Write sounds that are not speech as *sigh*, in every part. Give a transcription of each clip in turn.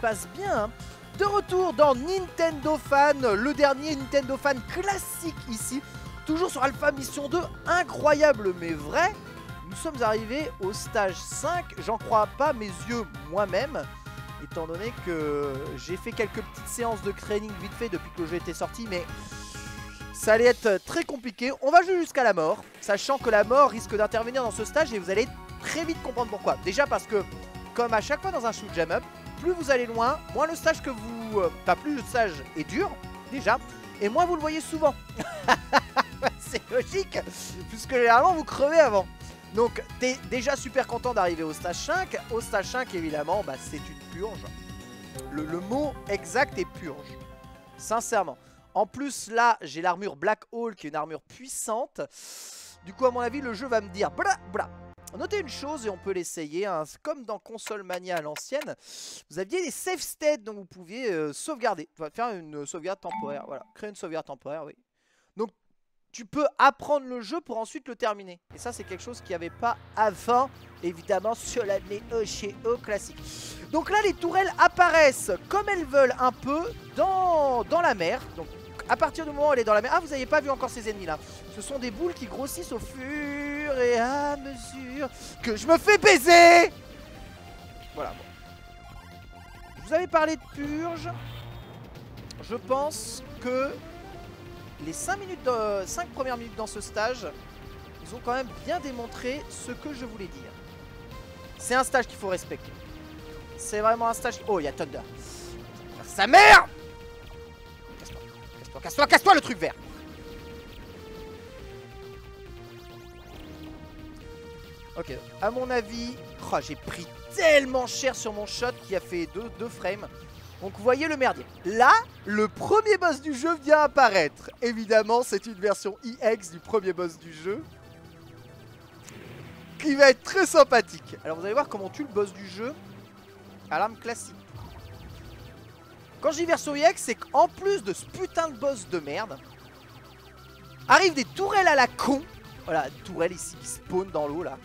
Passe bien. hein. De retour dans Nintendo Fan, le dernier Nintendo Fan classique ici. Toujours sur Alpha Mission 2, incroyable mais vrai. Nous sommes arrivés au stage 5, j'en crois pas mes yeux moi-même, étant donné que j'ai fait quelques petites séances de training vite fait depuis que le jeu était sorti, mais ça allait être très compliqué. On va jouer jusqu'à la mort, sachant que la mort risque d'intervenir dans ce stage et vous allez très vite comprendre pourquoi. Déjà parce que, comme à chaque fois dans un shoot jam up, plus vous allez loin, moins le stage que vous... euh, Pas plus le stage est dur, déjà, et moins vous le voyez souvent. *laughs* C'est logique, puisque généralement vous crevez avant. Donc t'es déjà super content d'arriver au stage 5. Au stage 5 évidemment, bah, c'est une purge. Le, le mot exact est purge. Sincèrement. En plus là, j'ai l'armure Black Hole qui est une armure puissante. Du coup à mon avis le jeu va me dire bla bla. Notez une chose et on peut l'essayer, hein, comme dans Console Mania à l'ancienne, vous aviez des save states dont vous pouviez euh, sauvegarder, faire une sauvegarde temporaire, voilà, créer une sauvegarde temporaire, oui. Donc tu peux apprendre le jeu pour ensuite le terminer. Et ça c'est quelque chose qu'il n'y avait pas avant, évidemment sur la Neo Geo classique. Donc là les tourelles apparaissent comme elles veulent un peu dans, dans la mer. Donc à partir du moment où elle est dans la mer, ah vous n'avez pas vu encore ces ennemis là. Ce sont des boules qui grossissent au fur et à mesure que je me fais baiser Voilà. bon. Je vous avais parlé de purge. Je pense que les 5, minutes de- 5 premières minutes dans ce stage, ils ont quand même bien démontré ce que je voulais dire. C'est un stage qu'il faut respecter. C'est vraiment un stage... Oh, il y a Thunder. Sa mère Casse-toi, casse-toi, casse-toi, casse-toi le truc vert Ok, à mon avis, oh, j'ai pris tellement cher sur mon shot qui a fait 2 deux, deux frames. Donc vous voyez le merdier. Là, le premier boss du jeu vient apparaître. Évidemment, c'est une version EX du premier boss du jeu. Qui va être très sympathique. Alors vous allez voir comment tue le boss du jeu à l'arme classique. Quand je dis version EX, c'est qu'en plus de ce putain de boss de merde, arrivent des tourelles à la con. Voilà, une tourelle ici qui spawn dans l'eau là.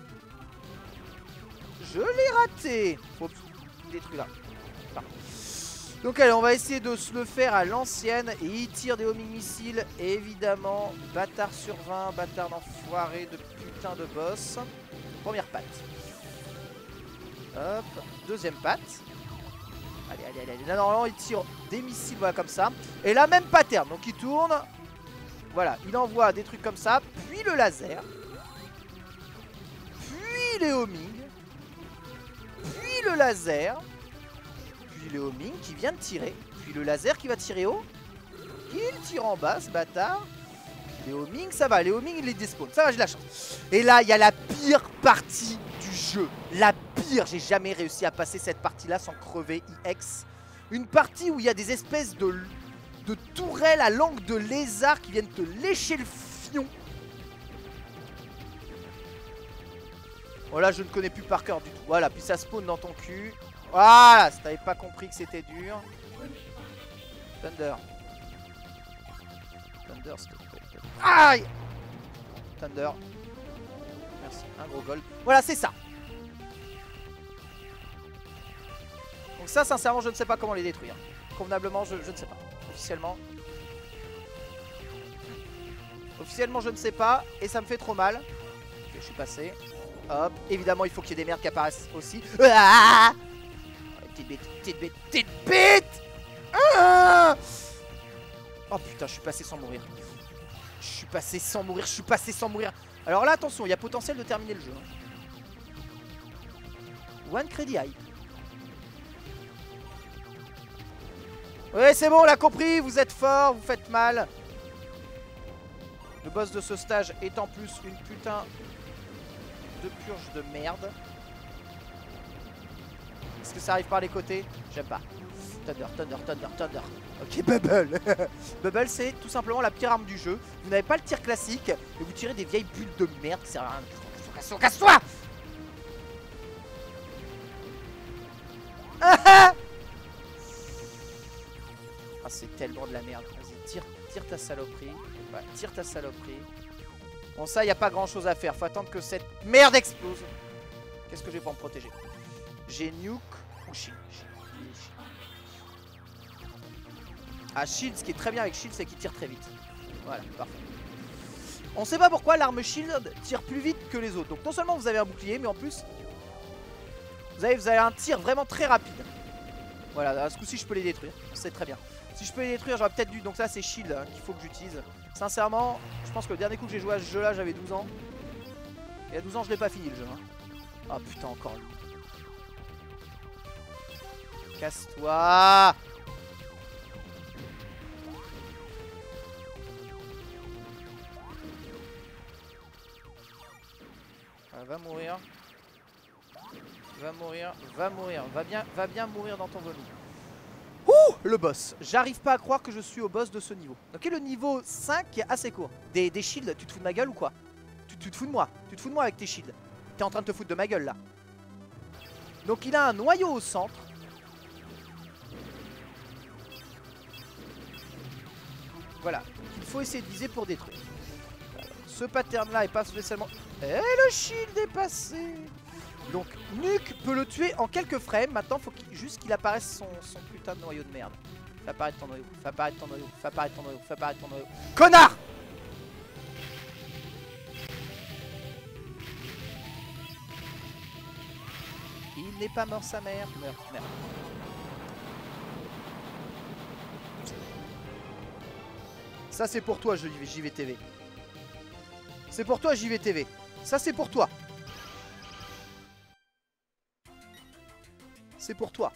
Je l'ai raté. Oups, détruit là. Donc allez, on va essayer de se le faire à l'ancienne. Et il tire des homing missiles. Évidemment, bâtard sur 20, bâtard d'enfoiré de putain de boss. Première patte. Hop, deuxième patte. Allez, allez, allez, allez. Là, normalement, il tire des missiles, voilà, comme ça. Et là, même pattern. Donc il tourne. Voilà, il envoie des trucs comme ça. Puis le laser. Puis les homing. Puis le laser. Puis le homing qui vient de tirer. Puis le laser qui va tirer haut. Il tire en bas, ce bâtard. Les homing, ça va. Les homing, il les despawn. Ça va, j'ai la chance. Et là, il y a la pire partie du jeu. La pire. J'ai jamais réussi à passer cette partie-là sans crever IX. Une partie où il y a des espèces de, de tourelles à langue de lézard qui viennent te lécher le fion. Voilà, je ne connais plus par cœur du tout. Voilà, puis ça spawn dans ton cul. Voilà, si t'avais pas compris que c'était dur. Thunder. Thunder. Aïe Thunder. Merci, un gros gold. Voilà, c'est ça. Donc ça, sincèrement, je ne sais pas comment les détruire. Convenablement, je, je ne sais pas. Officiellement. Officiellement, je ne sais pas. Et ça me fait trop mal. Je suis passé. Hop. Évidemment, il faut qu'il y ait des merdes qui apparaissent aussi. Ah petite bête, petite bête, petite bête Ah Oh putain, je suis passé sans mourir. Je suis passé sans mourir, je suis passé sans mourir. Alors là, attention, il y a potentiel de terminer le jeu. hein. One credit hype. Ouais, c'est bon, on l'a compris, vous êtes fort, vous faites mal. Le boss de ce stage est en plus une putain de purge de merde. Est-ce que ça arrive par les côtés? J'aime pas. Thunder, Thunder, Thunder, Thunder. Ok, *laughs* Bubble. *laughs* Bubble, c'est tout simplement la pire arme du jeu. Vous n'avez pas le tir classique, et vous tirez des vieilles bulles de merde qui servent à rien. Casse-toi, casse-toi, *laughs* Ah c'est tellement de la merde. Vas-y, tire, tire ta saloperie. Tire ta saloperie. Bon, ça, il n'y a pas grand chose à faire. Faut attendre que cette merde explose. Qu'est-ce que j'ai pour me protéger? J'ai nuke ou shield? Ah, shield, ce qui est très bien avec shield, c'est qu'il tire très vite. Voilà, parfait. On sait pas pourquoi l'arme shield tire plus vite que les autres. Donc non seulement vous avez un bouclier, mais en plus, vous avez, un tir vraiment très rapide. Voilà, à ce coup-ci, je peux les détruire. C'est très bien. Si je peux les détruire, j'aurais peut-être dû... Donc ça, c'est shield hein, qu'il faut que j'utilise. Sincèrement, je pense que le dernier coup que j'ai joué à ce jeu-là, j'avais 12 ans. Et à 12 ans, je l'ai pas fini le jeu. Hein. Oh putain, encore lui. Casse-toi ah, Va mourir. Va mourir, va mourir, va bien, va bien mourir dans ton volume. Le boss J'arrive pas à croire que je suis au boss de ce niveau. Ok, le niveau 5 qui est assez court. Des, des shields, tu te fous de ma gueule ou quoi? Tu, tu te fous de moi Tu te fous de moi avec tes shields T'es en train de te foutre de ma gueule là. Donc il a un noyau au centre. Voilà, il faut essayer de viser pour détruire. Ce pattern là est pas spécialement... Eh, le shield est passé Donc Nuke peut le tuer en quelques frames. Maintenant faut juste qu'il apparaisse son, putain de noyau de merde. Fais apparaître ton noyau, fais apparaître ton noyau, fais apparaître ton noyau, fais apparaître ton noyau. Connard Il n'est pas mort sa mère. Merde. Ça c'est pour toi JVTV. C'est pour toi JVTV. Ça c'est pour toi. C'est pour toi.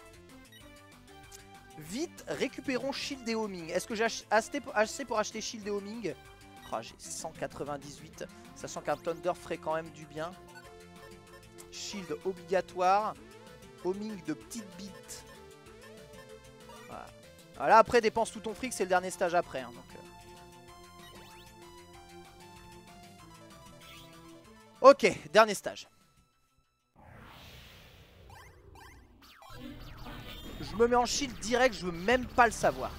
Vite, récupérons Shield et Homing. Est-ce que j'ai assez pour acheter Shield et Homing? Oh, J'ai 198. Sachant qu'un Thunder ferait quand même du bien. Shield obligatoire. Homing de petites bites. Voilà. après, dépense tout ton fric, c'est le dernier stage après. Hein, donc, euh. Ok, dernier stage. Je me mets en shield direct, je veux même pas le savoir.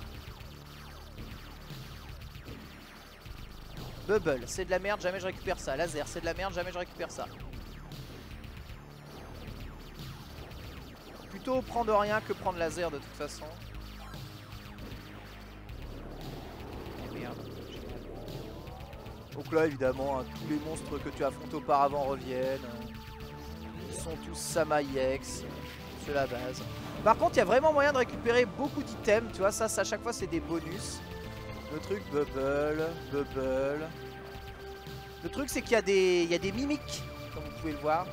Bubble, c'est de la merde, jamais je récupère ça. Laser, c'est de la merde, jamais je récupère ça. Plutôt prendre rien que prendre laser de toute façon. Donc là, évidemment, hein, tous les monstres que tu as affrontés auparavant reviennent. Ils sont tous Samayex. C'est la base. Par contre, il y a vraiment moyen de récupérer beaucoup d'items. Tu vois, ça, à chaque fois, c'est des bonus. Le truc, bubble, bubble. Le truc, c'est qu'il y, a des, mimiques, comme vous pouvez le voir.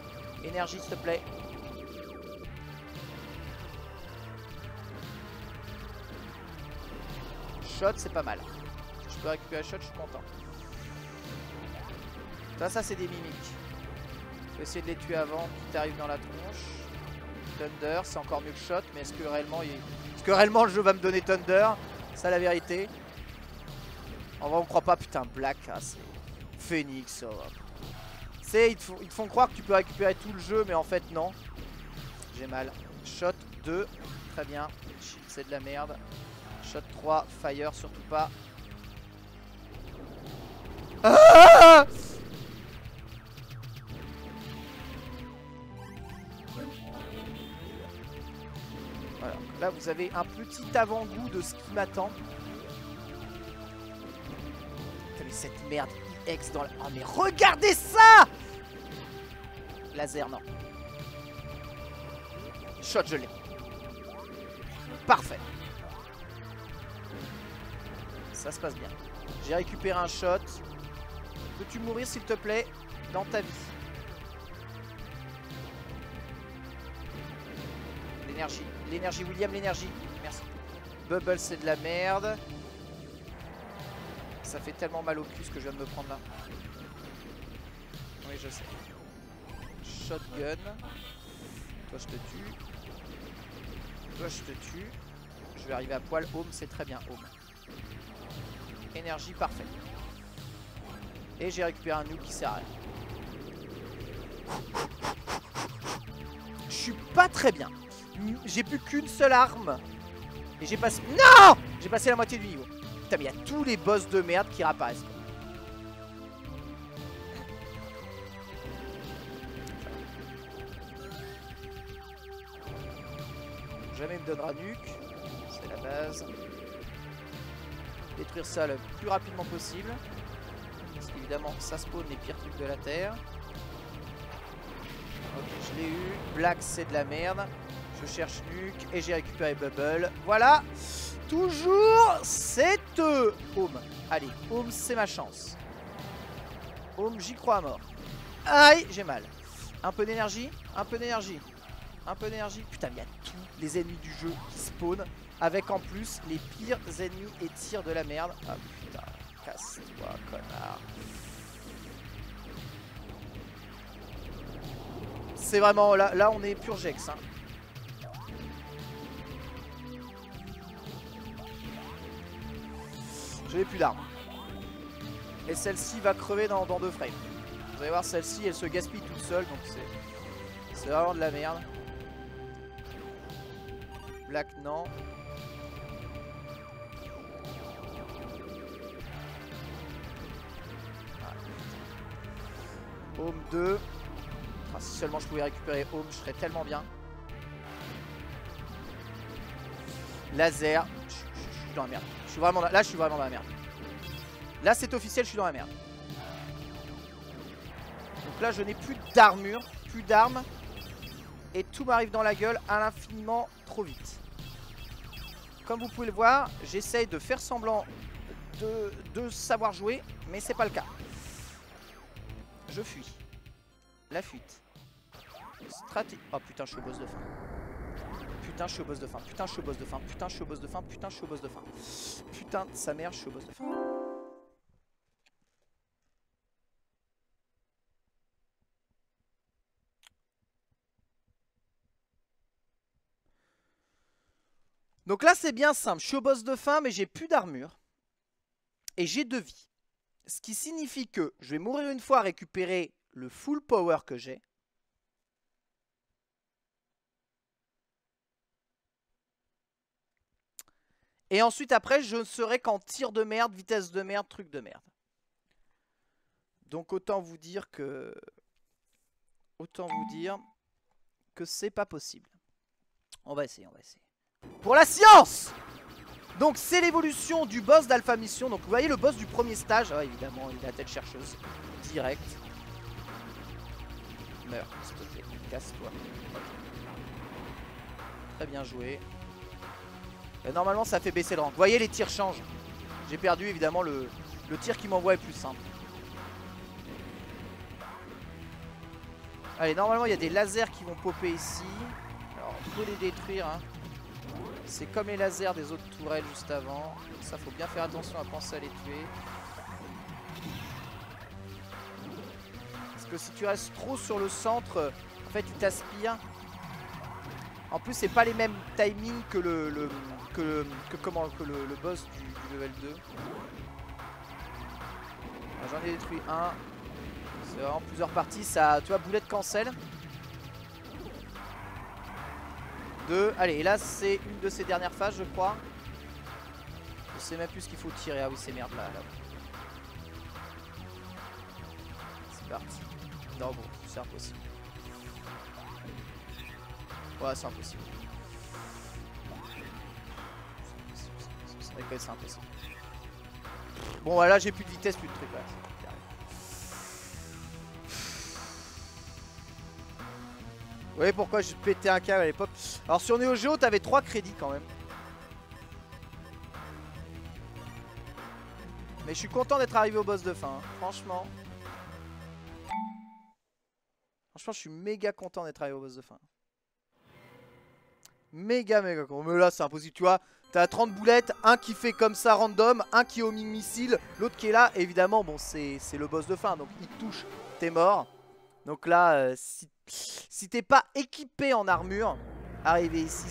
Énergie, s'il te plaît. Shot, c'est pas mal. Je peux récupérer shot, je suis content. Ça, ça c'est des mimiques. Faut essayer de les tuer avant qu'ils t'arrivent dans la tronche. Thunder, c'est encore mieux que Shot, mais est-ce que réellement il... est-ce que réellement le jeu va me donner Thunder? C'est la vérité. En vrai on croit pas, putain Black, ah, c'est Phoenix. Oh. C'est ils, ils te font croire que tu peux récupérer tout le jeu, mais en fait non. J'ai mal. Shot 2, très bien. C'est de la merde. Shot 3, Fire, surtout pas. Ah *laughs* Là, vous avez un petit avant-goût de ce qui m'attend. Cette merde IX dans la... Oh, mais regardez ça Laser, non. Shot, je l'ai. Parfait. Ça se passe bien. J'ai récupéré un shot. Peux-tu mourir, s'il te plaît, dans ta vie L'énergie. L'énergie, William, l'énergie. Merci. Bubble, c'est de la merde. Ça fait tellement mal au cul ce que je viens de me prendre là. Oui, je sais. Shotgun. Toi, je te tue. Toi, je te tue. Je vais arriver à poil. Home, c'est très bien. Home. Énergie, parfait. Et j'ai récupéré un nuke qui sert à rien. Je suis pas très bien j'ai plus qu'une seule arme. Et j'ai passé... Non J'ai passé la moitié du niveau. Putain, mais il y a tous les boss de merde qui réapparaissent. Jamais me donnera nuque. C'est la base. détruire ça le plus rapidement possible. Parce qu'évidemment, ça spawn les pires trucs de la Terre. Ok, je l'ai eu. Black, c'est de la merde. Je cherche Nuke et j'ai récupéré Bubble. Voilà Toujours cette Home. Allez, Home, c'est ma chance. Home, j'y crois à mort. Aïe, j'ai mal. Un peu d'énergie, un peu d'énergie. Un peu d'énergie. Putain, il y a tous les ennemis du jeu qui spawnent. Avec en plus les pires ennemis et tirs de la merde. Ah putain, casse-toi, connard. C'est vraiment, là, là on est pur Jex. Hein. Je n'ai plus d'armes. Et celle-ci va crever dans, deux frames. Vous allez voir, celle-ci, elle se gaspille toute seule, donc c'est vraiment de la merde. Black, non. Home 2. Ah, si seulement je pouvais récupérer Home, je serais tellement bien. Laser. Je, suis dans la merde. Là, je suis vraiment dans la merde. Là, c'est officiel, je suis dans la merde. Donc là, je n'ai plus d'armure, plus d'armes. Et tout m'arrive dans la gueule à l'infiniment trop vite. Comme vous pouvez le voir, j'essaye de faire semblant de, de savoir jouer, mais c'est pas le cas. Je fuis. La fuite. Stratégie. Oh putain, je suis au boss de fin. Putain, je suis au boss de fin. Putain, je suis au boss de fin. Putain, je suis au boss de fin. Putain, je suis au boss de fin. Putain de sa mère, je suis au boss de fin. Donc là, c'est bien simple. Je suis au boss de fin, mais j'ai plus d'armure. Et j'ai deux vies. Ce qui signifie que je vais mourir une fois, récupérer le full power que j'ai. Et ensuite, après, je ne serai qu'en tir de merde, vitesse de merde, truc de merde. Donc autant vous dire que... Autant vous dire que c'est pas possible. On va essayer, on va essayer. Pour la science donc c'est l'évolution du boss d'Alpha Mission. Donc vous voyez le boss du premier stage? Ah, évidemment, il a la tête chercheuse. Direct. Meurs, s'il te. Casse-toi. Très bien joué. Normalement, ça fait baisser le rang. Vous voyez, les tirs changent. J'ai perdu, évidemment, le, le tir qui m'envoie est plus simple. Allez, normalement, il y a des lasers qui vont popper ici. Alors, on peut les détruire, hein. C'est comme les lasers des autres tourelles juste avant. Ça, faut bien faire attention à penser à les tuer. Parce que si tu restes trop sur le centre, en fait, tu t'aspires. En plus, c'est pas les mêmes timings que le, que, que comment que le, boss du, level 2. J'en ai détruit un. C'est vraiment plusieurs parties. Ça, tu vois, boulette cancel. Allez, et là c'est une de ces dernières phases je crois. Je sais même plus ce qu'il faut tirer. Ah oui c'est merde là. là. C'est parti. Non bon, c'est impossible. Ouais c'est impossible. C'est impossible. Bon voilà j'ai plus de vitesse, plus de trucs là. Vous voyez pourquoi j'ai pété un câble à l'époque? Alors sur Neo Geo t'avais 3 crédits quand même Mais je suis content d'être arrivé au boss de fin hein. Franchement Franchement je suis méga content d'être arrivé au boss de fin Méga méga Mais là c'est impossible tu vois T'as 30 boulettes, un qui fait comme ça random, un qui est au missile, l'autre qui est là, évidemment bon c'est le boss de fin donc il touche, t'es mort. Donc là, euh, si t'es pas équipé en armure, arriver ici,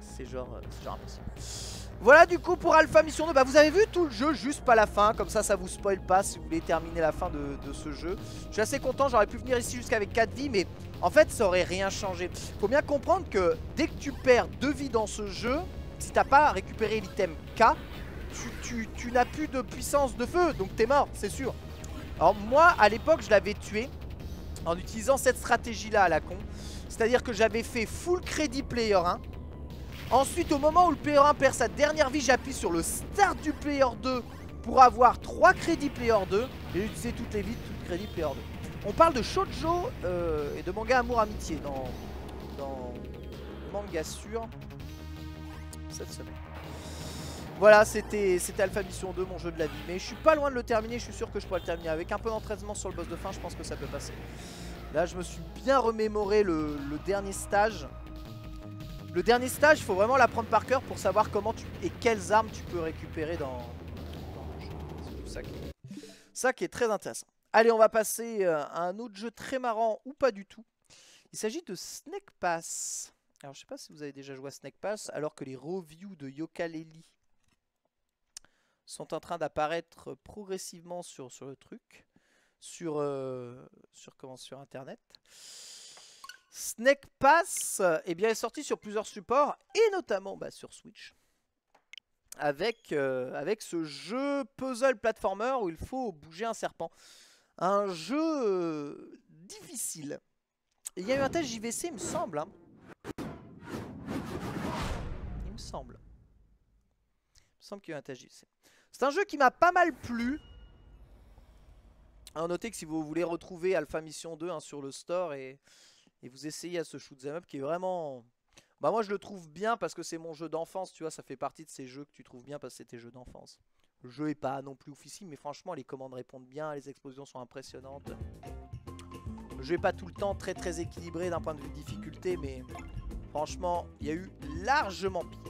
c'est genre, euh, genre impossible. Voilà du coup pour Alpha Mission 2, bah vous avez vu tout le jeu, juste pas la fin, comme ça ça vous spoil pas si vous voulez terminer la fin de, ce jeu. Je suis assez content, j'aurais pu venir ici jusqu'avec 4 vies, mais en fait ça aurait rien changé. Faut bien comprendre que dès que tu perds 2 vies dans ce jeu, si t'as pas récupéré l'item K, tu, n'as plus de puissance de feu, donc t'es mort, c'est sûr. Alors moi à l'époque je l'avais tué en utilisant cette stratégie là à la con. C'est-à-dire que j'avais fait full crédit player 1. Ensuite, au moment où le player 1 perd sa dernière vie, j'appuie sur le start du player 2 pour avoir 3 crédits player 2 et utiliser toutes les vies de tout crédit player 2. On parle de shoujo euh, et de manga amour amitié dans, dans manga sûr cette semaine. Voilà, c'était Alpha Mission 2, mon jeu de la vie. Mais je suis pas loin de le terminer, je suis sûr que je pourrais le terminer. Avec un peu d'entraînement sur le boss de fin, je pense que ça peut passer. Là, je me suis bien remémoré le, dernier stage. Le dernier stage, il faut vraiment l'apprendre par cœur pour savoir comment et quelles armes tu peux récupérer dans, le jeu. Ça qui, ça qui est très intéressant. Allez, on va passer euh, à un autre jeu très marrant ou pas du tout. Il s'agit de Snake Pass. Alors, je sais pas si vous avez déjà joué à Snake Pass, alors que les reviews de Yokaleli sont en train d'apparaître progressivement sur, sur le truc, sur, euh, sur, comment, sur Internet. Snake Pass eh bien, est sorti sur plusieurs supports, et notamment bah, sur Switch avec, euh, avec ce jeu puzzle platformer où il faut bouger un serpent. Un jeu euh, difficile. Il y a eu un test JVC, il me semble. Hein. Semble. Il me semble qu'il y a un. C'est un jeu qui m'a pas mal plu. Alors notez que si vous voulez retrouver Alpha Mission 2 hein, sur le store et, vous essayez à ce shoot'em up qui est vraiment bah moi je le trouve bien parce que c'est mon jeu d'enfance, tu vois, ça fait partie de ces jeux que tu trouves bien parce que c'est tes jeux d'enfance. Le jeu est pas non plus oufissime, mais franchement les commandes répondent bien, les explosions sont impressionnantes. Le jeu est pas tout le temps très très équilibré d'un point de vue de difficulté, mais franchement, il y a eu largement pire.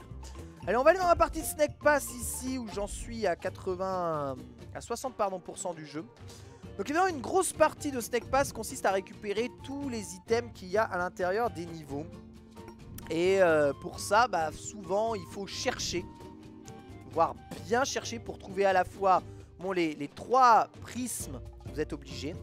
Allez, on va aller dans la partie Snake Pass ici, où j'en suis à 80... à 60 pardon, du jeu. Donc évidemment, une grosse partie de Snake Pass consiste à récupérer tous les items qu'il y a à l'intérieur des niveaux. Et euh, pour ça, bah, souvent, il faut chercher, voire bien chercher pour trouver à la fois bon, les, trois prismes, vous êtes obligés.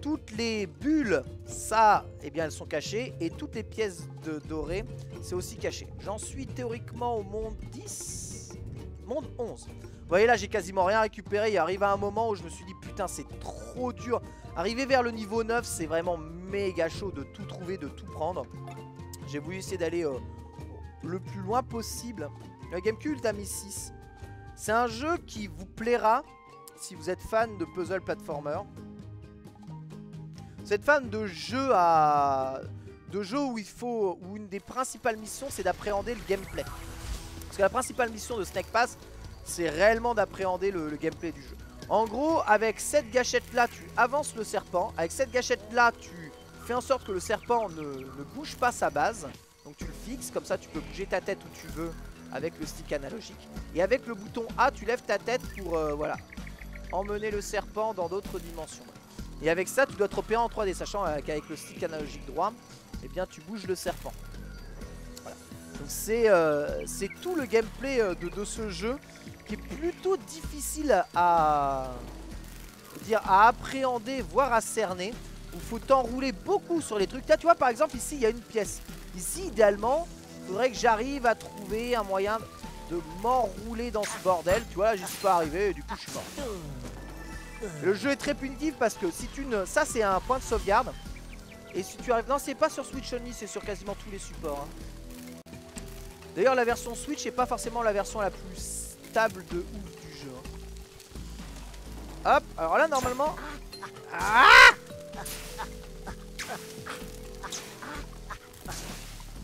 Toutes les bulles, ça, eh bien, elles sont cachées. Et toutes les pièces de dorées, c'est aussi caché. J'en suis théoriquement au monde 10, monde 11. Vous voyez là, j'ai quasiment rien récupéré. Il arrive à un moment où je me suis dit, putain, c'est trop dur. Arriver vers le niveau 9, c'est vraiment méga chaud de tout trouver, de tout prendre. J'ai voulu essayer d'aller euh, le plus loin possible. Le Gamecube a mis 6. C'est un jeu qui vous plaira si vous êtes fan de puzzle platformer. Vous êtes fan de jeux à de jeux où il faut où une des principales missions c'est d'appréhender le gameplay. Parce que la principale mission de Snake Pass c'est réellement d'appréhender le, gameplay du jeu. En gros, avec cette gâchette là, tu avances le serpent. Avec cette gâchette là, tu fais en sorte que le serpent ne, bouge pas sa base. Donc tu le fixes, comme ça tu peux bouger ta tête où tu veux avec le stick analogique. Et avec le bouton A, tu lèves ta tête pour euh, voilà, emmener le serpent dans d'autres dimensions. Et avec ça, tu dois te repérer en 3D, sachant qu'avec le stick analogique droit, eh bien tu bouges le serpent. Donc c'est euh, tout le gameplay euh, de, ce jeu qui est plutôt difficile à, dire, à appréhender, voire à cerner il faut t'enrouler beaucoup sur les trucs. Là, tu vois, par exemple, ici, il y a une pièce. Ici, idéalement, il faudrait que j'arrive à trouver un moyen de m'enrouler dans ce bordel. Tu vois, j'y suis pas arrivé et du coup, je suis mort. Le jeu est très punitif parce que si tu ne... Ça, c'est un point de sauvegarde. Et si tu arrives... Non, c'est pas sur Switch Only, c'est sur quasiment tous les supports. Hein. D'ailleurs, la version Switch n'est pas forcément la version la plus stable de ouf du jeu. Hein. Hop, alors là, normalement... Ah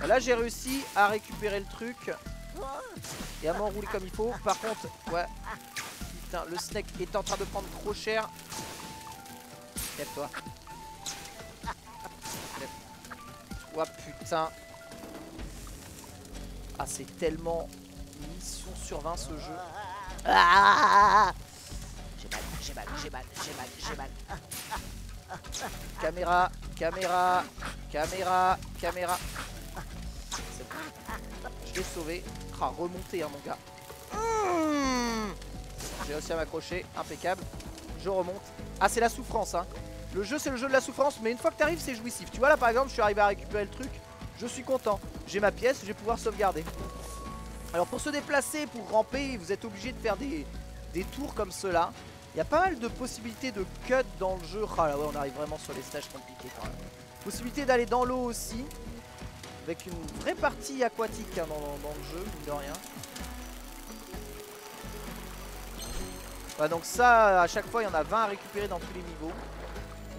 Là j'ai réussi à récupérer le truc Et à m'enrouler comme il faut Par contre ouais Putain le snake est en train de prendre trop cher Lève-toi Lève. putain Ah c'est tellement Mission sur 20 ce jeu ah J'ai mal, j'ai mal, j'ai mal, j'ai mal, j'ai mal Caméra, caméra, caméra, caméra. Je l'ai sauvé. Ah, remonter, hein, mon gars. J'ai réussi à m'accrocher. Impeccable. Je remonte. Ah, c'est la souffrance, hein. Le jeu, c'est le jeu de la souffrance, mais une fois que tu arrives, c'est jouissif. Tu vois, là, par exemple, je suis arrivé à récupérer le truc. Je suis content. J'ai ma pièce, je vais pouvoir sauvegarder. Alors, pour se déplacer, pour ramper, vous êtes obligé de faire des, des tours comme cela. Il y a pas mal de possibilités de cut dans le jeu. Ah là ouais, on arrive vraiment sur les stages compliqués quand même. Possibilité d'aller dans l'eau aussi. Avec une vraie partie aquatique hein, dans, le jeu, mine de rien. donc ça, à chaque fois, il y en a 20 à récupérer dans tous les niveaux.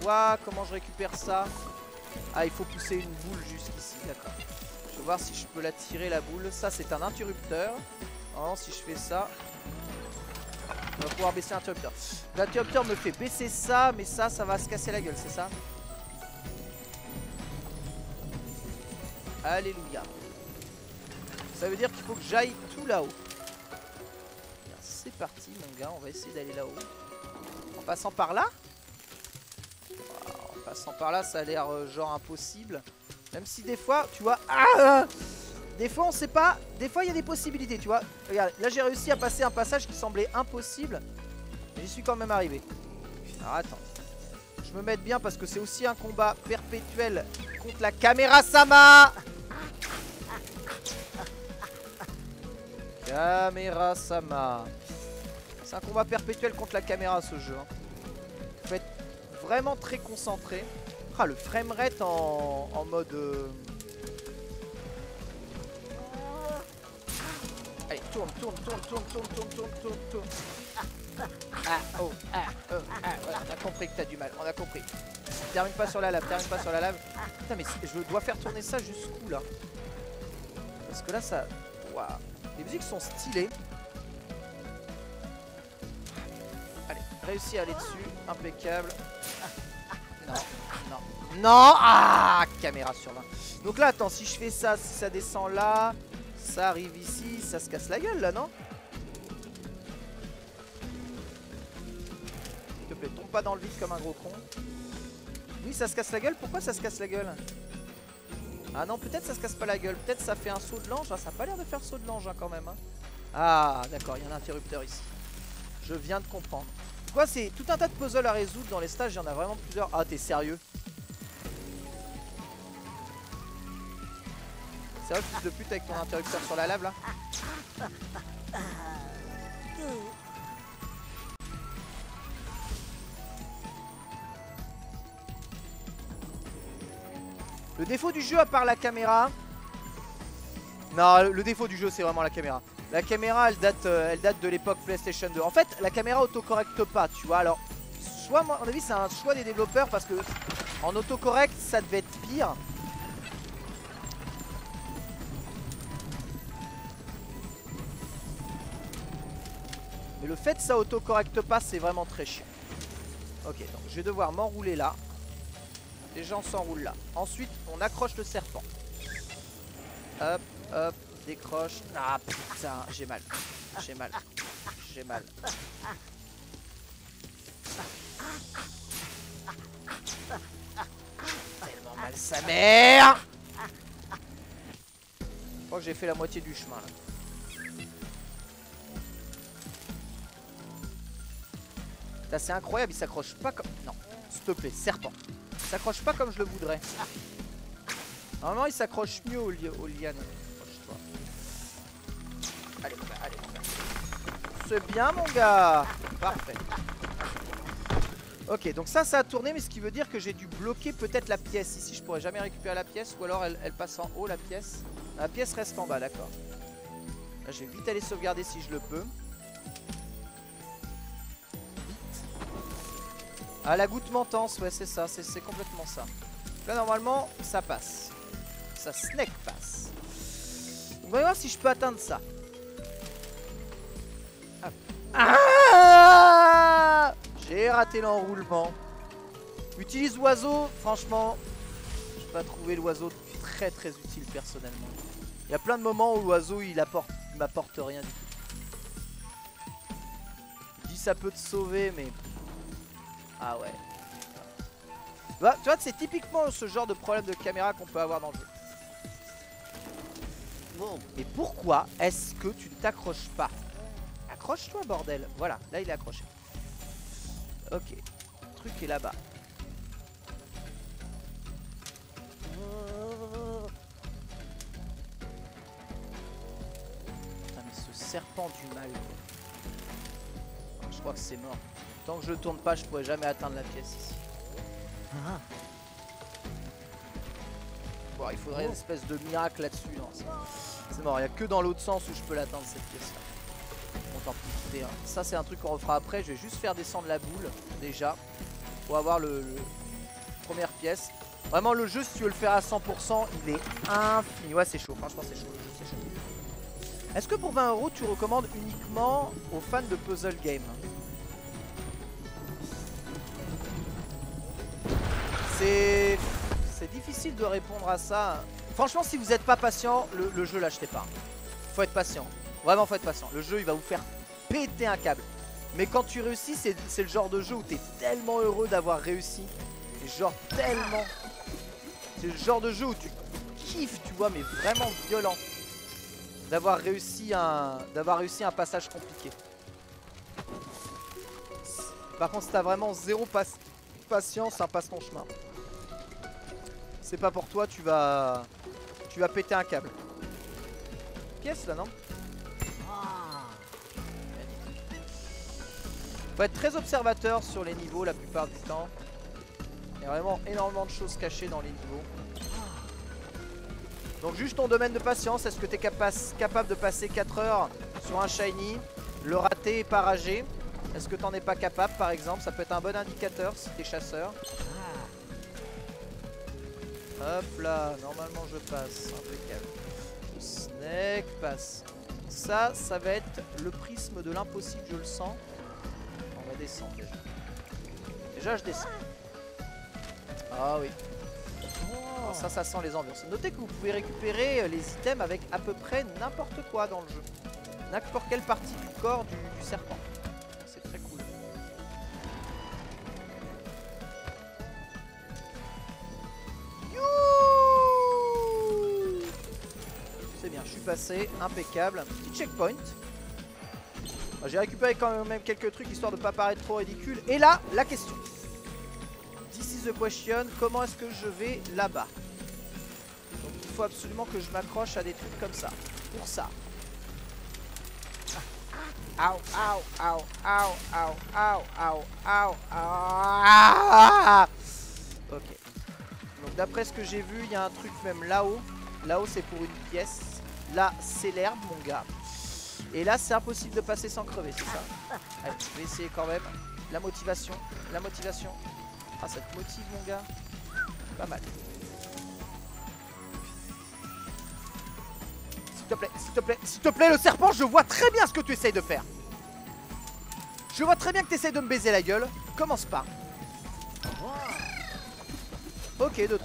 Ouah, comment je récupère ça Ah, il faut pousser une boule jusqu'ici, d'accord. Je vais voir si je peux la tirer, la boule. Ça, c'est un interrupteur. Non, si je fais ça, on va pouvoir baisser l'interrupteur. L'interrupteur me fait baisser ça, mais ça, ça va se casser la gueule, c'est ça Alléluia. Ça veut dire qu'il faut que j'aille tout là-haut. C'est parti, mon gars, on va essayer d'aller là-haut. En passant par là passant par là, ça a l'air euh, genre impossible. Même si des fois, tu vois... Ah des fois, on sait pas. Des fois, il y a des possibilités, tu vois. Regarde, là, j'ai réussi à passer un passage qui semblait impossible. Mais j'y suis quand même arrivé. Alors, attends. Je me mette bien parce que c'est aussi un combat perpétuel contre la caméra Sama. Caméra Sama. C'est un combat perpétuel contre la caméra ce jeu. Hein. Vraiment très concentré. Ah, le framerate en, mode... Euh, Allez, tourne, tourne, tourne, tourne, tourne, tourne, tourne, tourne, tourne. Ah, oh, ah, oh, ah, on a compris que t'as du mal, on a compris. Termine pas sur la lave, termine pas sur la lave. Putain, mais je dois faire tourner ça jusqu'où là? Parce que là, ça... Waouh. Les musiques sont stylées. Réussi à aller dessus, impeccable. Non, non, non Ah Caméra sur 20. Donc là, attends, si je fais ça, si ça descend là, ça arrive ici, ça se casse la gueule là, non? S'il te plaît, tombe pas dans le vide comme un gros con. Oui, ça se casse la gueule. Pourquoi ça se casse la gueule? Ah non, peut-être ça se casse pas la gueule. Peut-être ça fait un saut de l'ange. Ah, ça a pas l'air de faire saut de l'ange hein, quand même. Hein. Ah, d'accord, il y a un interrupteur ici. Je viens de comprendre. Quoi, c'est tout un tas de puzzles à résoudre dans les stages. Il y en a vraiment plusieurs. Ah, t'es sérieux? C'est vrai, fils de pute, avec ton interrupteur sur la lave là Le défaut du jeu à part la caméra Non le défaut du jeu c'est vraiment la caméra La caméra elle date, euh, elle date de l'époque Playstation 2 En fait la caméra autocorrecte pas tu vois Alors soit à mon avis c'est un choix des développeurs Parce que en autocorrect ça devait être pire Mais le fait que ça autocorrecte pas, c'est vraiment très chiant. Ok, donc je vais devoir m'enrouler là. Déjà on s'enroule là. Ensuite, on accroche le serpent. Hop, hop, décroche. Ah putain, j'ai mal. J'ai mal. J'ai mal. Tellement mal sa mère Je crois que j'ai fait la moitié du chemin là. c'est incroyable, il s'accroche pas comme... Non, s'il te plaît, serpent. Il s'accroche pas comme je le voudrais. Normalement, il s'accroche mieux au, li au liane. Bien, mon gars Parfait. Ok, donc ça, ça a tourné, mais ce qui veut dire que j'ai dû bloquer peut-être la pièce. Ici, je pourrais jamais récupérer la pièce, ou alors elle, passe en haut, la pièce. La pièce reste en bas, d'accord. Je vais vite aller sauvegarder si je le peux. Ah la goutte mentance, ouais c'est ça, c'est complètement ça. Là normalement ça passe. Ça snake passe. On va voir si je peux atteindre ça. Ah J'ai raté l'enroulement. Utilise oiseau, franchement, je pas trouvé l'oiseau très très utile personnellement. Il y a plein de moments où l'oiseau il apporte, m'apporte rien du tout. Je dis ça peut te sauver mais ah ouais. Bah, tu vois, c'est typiquement ce genre de problème de caméra qu'on peut avoir dans le jeu. Bon, mais pourquoi est-ce que tu ne t'accroches pas Accroche-toi, bordel. Voilà, là, il est accroché. Ok. Le truc est là-bas. Putain, mais ce serpent du mal. Je crois que c'est mort. Tant que je tourne pas, je pourrais jamais atteindre la pièce ici. Ah. il faudrait une espèce de miracle là-dessus. C'est mort, il n'y a que dans l'autre sens où je peux l'atteindre cette pièce-là. Pis, Ça, c'est un truc qu'on refera après. Je vais juste faire descendre la boule, déjà, pour avoir le, première pièce. Vraiment, le jeu, si tu veux le faire à 100%, il est infini. Ouais, c'est chaud, franchement, c'est chaud. Est-ce que pour 20 euros, tu recommandes uniquement aux fans de puzzle game? C'est... C'est difficile de répondre à ça. Franchement, si vous n'êtes pas patient, le, jeu, l'achetez pas. Faut être patient. Vraiment, faut être patient. Le jeu, il va vous faire péter un câble. Mais quand tu réussis, c'est le genre de jeu où tu es tellement heureux d'avoir réussi. genre tellement... C'est le genre de jeu où tu kiffes, tu vois, mais vraiment violent. D'avoir réussi, un... réussi un passage compliqué. Par contre, si t'as vraiment zéro patience, ça passe ton chemin c'est pas pour toi, tu vas tu vas péter un câble. Pièce là, non? Faut être très observateur sur les niveaux la plupart du temps. Il y a vraiment énormément de choses cachées dans les niveaux. Donc juste ton domaine de patience, est-ce que tu es capable de passer 4 heures sur un shiny, le rater et pas rager Est-ce que t'en es pas capable par exemple? Ça peut être un bon indicateur si t'es chasseur. Hop là, normalement je passe, impeccable. Snake passe. Ça, ça va être le prisme de l'impossible, je le sens. Descendre déjà. Déjà je descends. Ah oui. ça, ça sent les ambiances. Notez que vous pouvez récupérer euh, les items avec à peu près n'importe quoi dans le jeu. N'importe quelle partie du corps du serpent. impeccable. Un petit checkpoint. J'ai récupéré quand même quelques trucs histoire de pas paraître trop ridicule. Et là, la question. This is the question. Comment est-ce que je vais là-bas? Il faut absolument que je m'accroche à des trucs comme ça. Pour ça. Aou, aou, aou, aou, aou, aou, aou, aou, Ok. Donc d'après ce que j'ai vu, il y a un truc même là-haut. Là-haut, c'est pour une pièce. Là, c'est l'herbe, mon gars. Et là, c'est impossible de passer sans crever, c'est ça Allez, je vais essayer quand même. La motivation, la motivation. Ah, ça te motive, mon gars Pas mal. S'il te plaît, s'il te plaît, s'il te plaît, le serpent, je vois très bien ce que tu essayes de faire. Je vois très bien que tu essayes de me baiser la gueule. Commence pas. Ok, 2-3.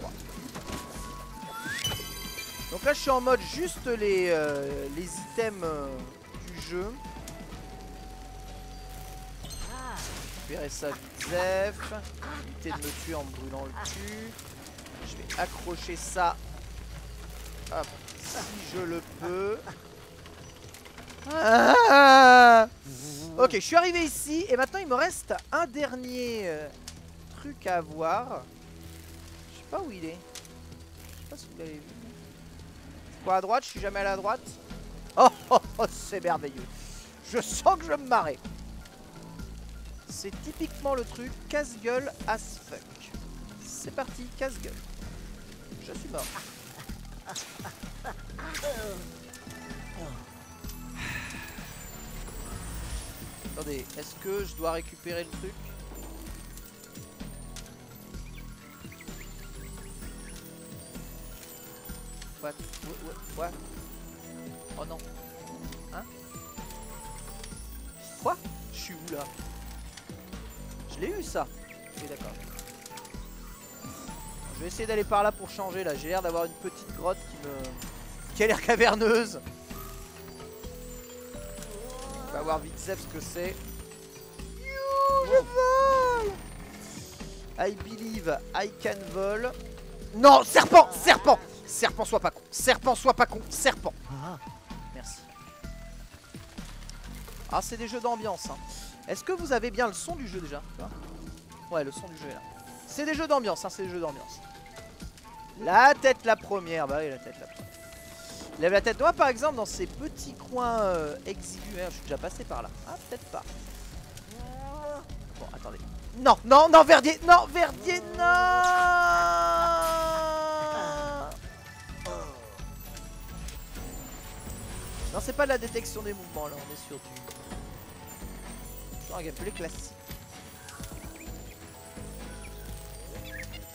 Donc là je suis en mode juste les, euh, les items euh, jeu. Récupérer ça vite. Éviter de me tuer en me brûlant le cul. Je vais accrocher ça. Hop, si je le peux. Ah ok, je suis arrivé ici et maintenant il me reste un dernier euh, truc à voir. Je sais pas où il est. Je sais pas si vous l'avez vu. Quoi à droite Je suis jamais à droite *laughs* Oh, oh, oh c'est merveilleux. Je sens que je me marrer. C'est typiquement le truc casse-gueule as fuck. C'est parti, casse-gueule. Je suis mort. Attendez, est-ce que je dois récupérer le truc? What? What? Oh non. Hein Quoi Je suis où là Je l'ai eu ça. Ok d'accord. Je vais essayer d'aller par là pour changer là. J'ai l'air d'avoir une petite grotte qui me... Qui a l'air caverneuse. On va voir vite ce que c'est. Je vole I believe I can vol. Non, serpent Serpent Serpent, soit pas con. Serpent, soit pas con. Serpent. Ah, c'est des jeux d'ambiance. Hein. Est-ce que vous avez bien le son du jeu déjà? Ouais, le son du jeu est là. C'est des jeux d'ambiance, hein, c'est des jeux d'ambiance. La tête la première. Bah oui, la tête la première. Lève la tête. Moi, par exemple, dans ces petits coins euh, exigus. Je suis déjà passé par là. Ah, peut-être pas. Bon, attendez. Non, non, non, Verdier. Non, Verdier, non Non, c'est pas de la détection des mouvements là, on est sur du. Sur un gameplay classique.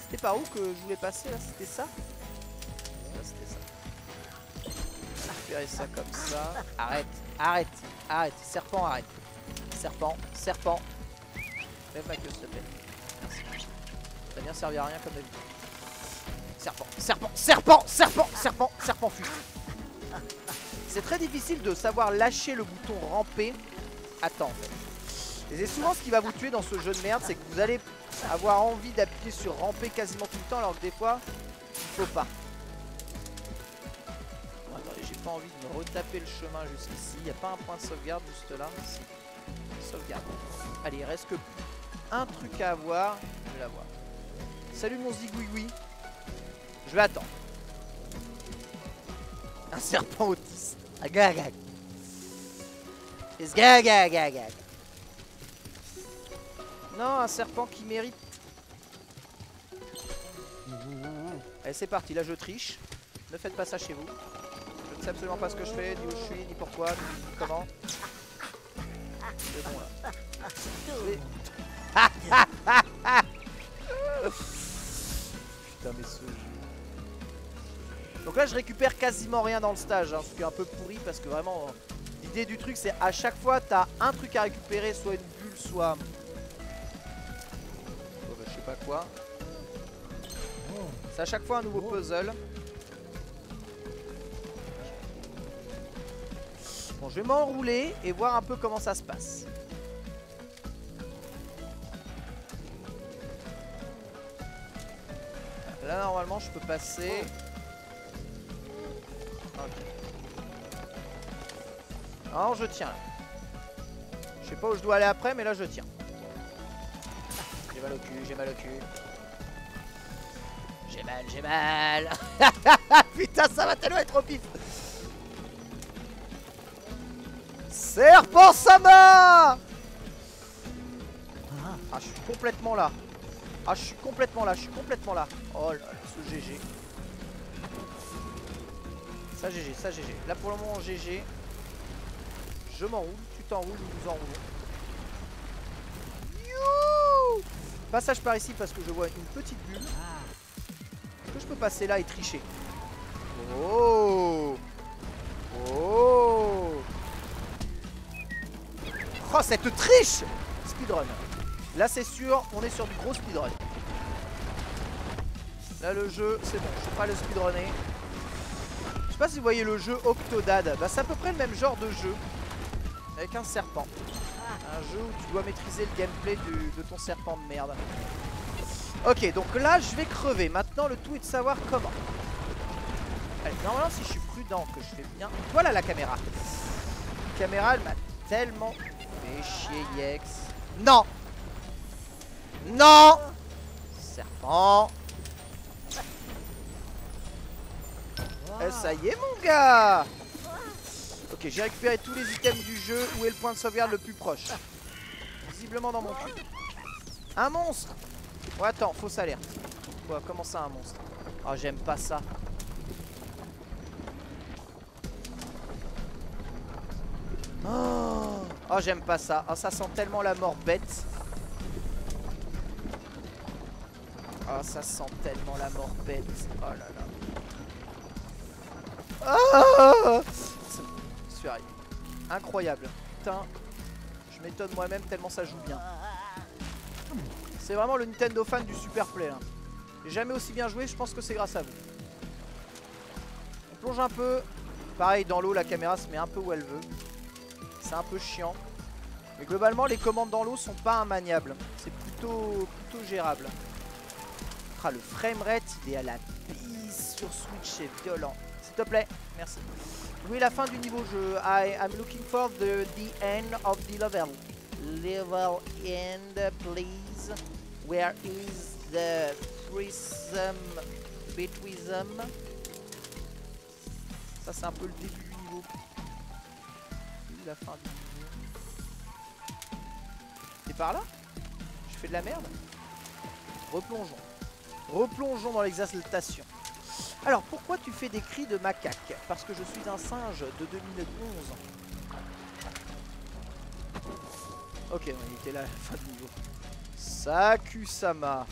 C'était par où que je voulais passer là? C'était ça? Ouais, c'était ça. Récupérer ça comme ça. Arrête, arrête, arrête. Serpent, arrête. Serpent, serpent. Lève ma queue s'il te plaît. Merci. Ça bien servir à rien comme d'habitude. Serpent, serpent, serpent, serpent, serpent, serpent fuit. C'est très difficile de savoir lâcher le bouton ramper à temps en fait. Et c'est souvent ce qui va vous tuer dans ce jeu de merde, c'est que vous allez avoir envie d'appuyer sur ramper quasiment tout le temps alors que des fois, il faut pas. Bon, attendez, j'ai pas envie de me retaper le chemin jusqu'ici. Il n'y a pas un point de sauvegarde juste là. Sauvegarde. Allez, il reste que un truc à avoir. Je vais l'avoir. Salut mon zigouigoui. Je vais attendre. Un serpent Agagag. Gagagagag. Non, un serpent qui mérite. Allez, c'est parti. Là, je triche. Ne faites pas ça chez vous. Je ne sais absolument pas ce que je fais, ni où je suis, ni pourquoi, ni comment. C'est bon là. *laughs* *laughs* Putain, mais ce jeu. Donc là, je récupère quasiment rien dans le stage, hein, ce qui est un peu pourri parce que vraiment, euh, l'idée du truc, c'est à chaque fois, t'as un truc à récupérer, soit une bulle, soit. Oh, bah, je sais pas quoi. C'est à chaque fois un nouveau puzzle. Bon, je vais m'enrouler et voir un peu comment ça se passe. Là, normalement, je peux passer. Ok. Non, je tiens. Je sais pas où je dois aller après, mais là, je tiens. J'ai mal au cul, j'ai mal au cul. J'ai mal, j'ai mal. *laughs* Putain, ça va tellement être au pif. Serpent Sama Ah, je suis complètement là. Ah, je suis complètement là, je suis complètement là. Oh là ce GG. Ça GG, ça GG. Là pour le moment GG. Je m'enroule, tu t'enroules, nous nous enroulons. Youhou Passage par ici parce que je vois une petite bulle. Est-ce que je peux passer là et tricher Oh Oh Oh cette triche Speedrun Là c'est sûr, on est sur du gros speedrun. Là le jeu, c'est bon, je peux pas le speedrunner. Je sais pas si vous voyez le jeu Octodad. Bah c'est à peu près le même genre de jeu. Avec un serpent. Un jeu où tu dois maîtriser le gameplay de ton serpent de merde. Ok, donc là je vais crever. Maintenant le tout est de savoir comment. Allez, normalement si je suis prudent, que je fais bien... Voilà la caméra. La caméra elle m'a tellement fait chier Yex. Non non Serpent eh, Ça y est mon gars Ok j'ai récupéré tous les items du jeu. Où est le point de sauvegarde le plus proche Visiblement dans mon cul. Un monstre Oh attends fausse alerte. Quoi comment ça un monstre Oh j'aime pas ça. Oh, oh j'aime pas ça. Oh ça sent tellement la mort bête. Ah, ça sent tellement la mort bête. Oh là là. Ah Incroyable. Putain. Je m'étonne moi-même tellement ça joue bien. C'est vraiment le Nintendo fan du Super Play. Hein. Jamais aussi bien joué, je pense que c'est grâce à vous. On plonge un peu. Pareil, dans l'eau, la caméra se met un peu où elle veut. C'est un peu chiant. Mais globalement, les commandes dans l'eau sont pas immaniables. C'est plutôt, plutôt gérable. Ah, le framerate, il est à la pisse sur Switch, c'est violent. S'il te plaît, merci. Oui, la fin du niveau, je I am looking for the, the end of the level. Level end, please. Where is the threesome between Ça, c'est un peu le début du niveau. La fin du niveau. T'es par là? Je fais de la merde? Replongeons. Replongeons dans l'exaltation. Alors, pourquoi tu fais des cris de macaque Parce que je suis un singe de 2011. Ok, il était là à la *laughs* fin du niveau. Sakusama.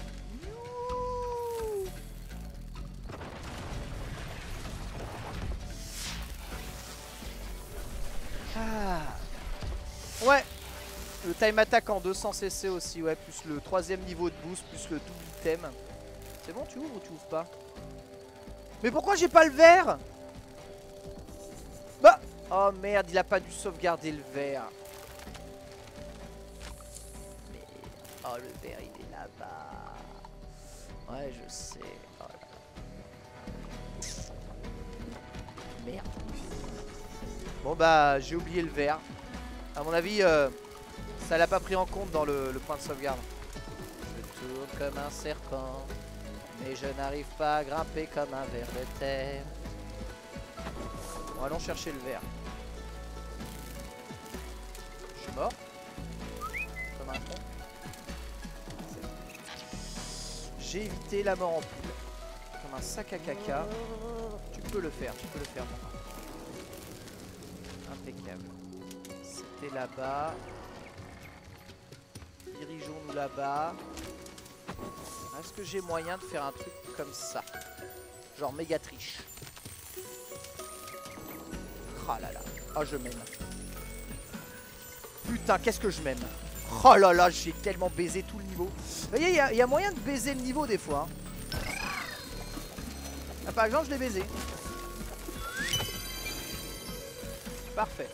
Ah. Ouais. Le time attack en 200 cc aussi, ouais. Plus le troisième niveau de boost, plus le double item. C'est bon, tu ouvres ou tu ouvres pas? Mais pourquoi j'ai pas le verre Bah Oh merde, il a pas dû sauvegarder le verre. Oh, le verre, il est là-bas. Ouais, je sais. Oh Merde. Bon bah, j'ai oublié le verre. À mon avis, euh, ça l'a pas pris en compte dans le, le point de sauvegarde. Je tourne comme un serpent. Mais je n'arrive pas à grimper comme un ver de terre. Bon, allons chercher le verre. Je suis mort. Comme un con. J'ai évité la mort en poule. Comme un sac à caca. Tu peux le faire, tu peux le faire maintenant. Impeccable. C'était là-bas. Dirigeons-nous là-bas. Est-ce que j'ai moyen de faire un truc comme ça? Genre méga triche. Oh là là. Oh, je m'aime. Putain, qu'est-ce que je m'aime? Oh là là, j'ai tellement baisé tout le niveau. Vous voyez, il y, a moyen de baiser le niveau des fois. Hein. Ah, par exemple, je l'ai baisé. Parfait.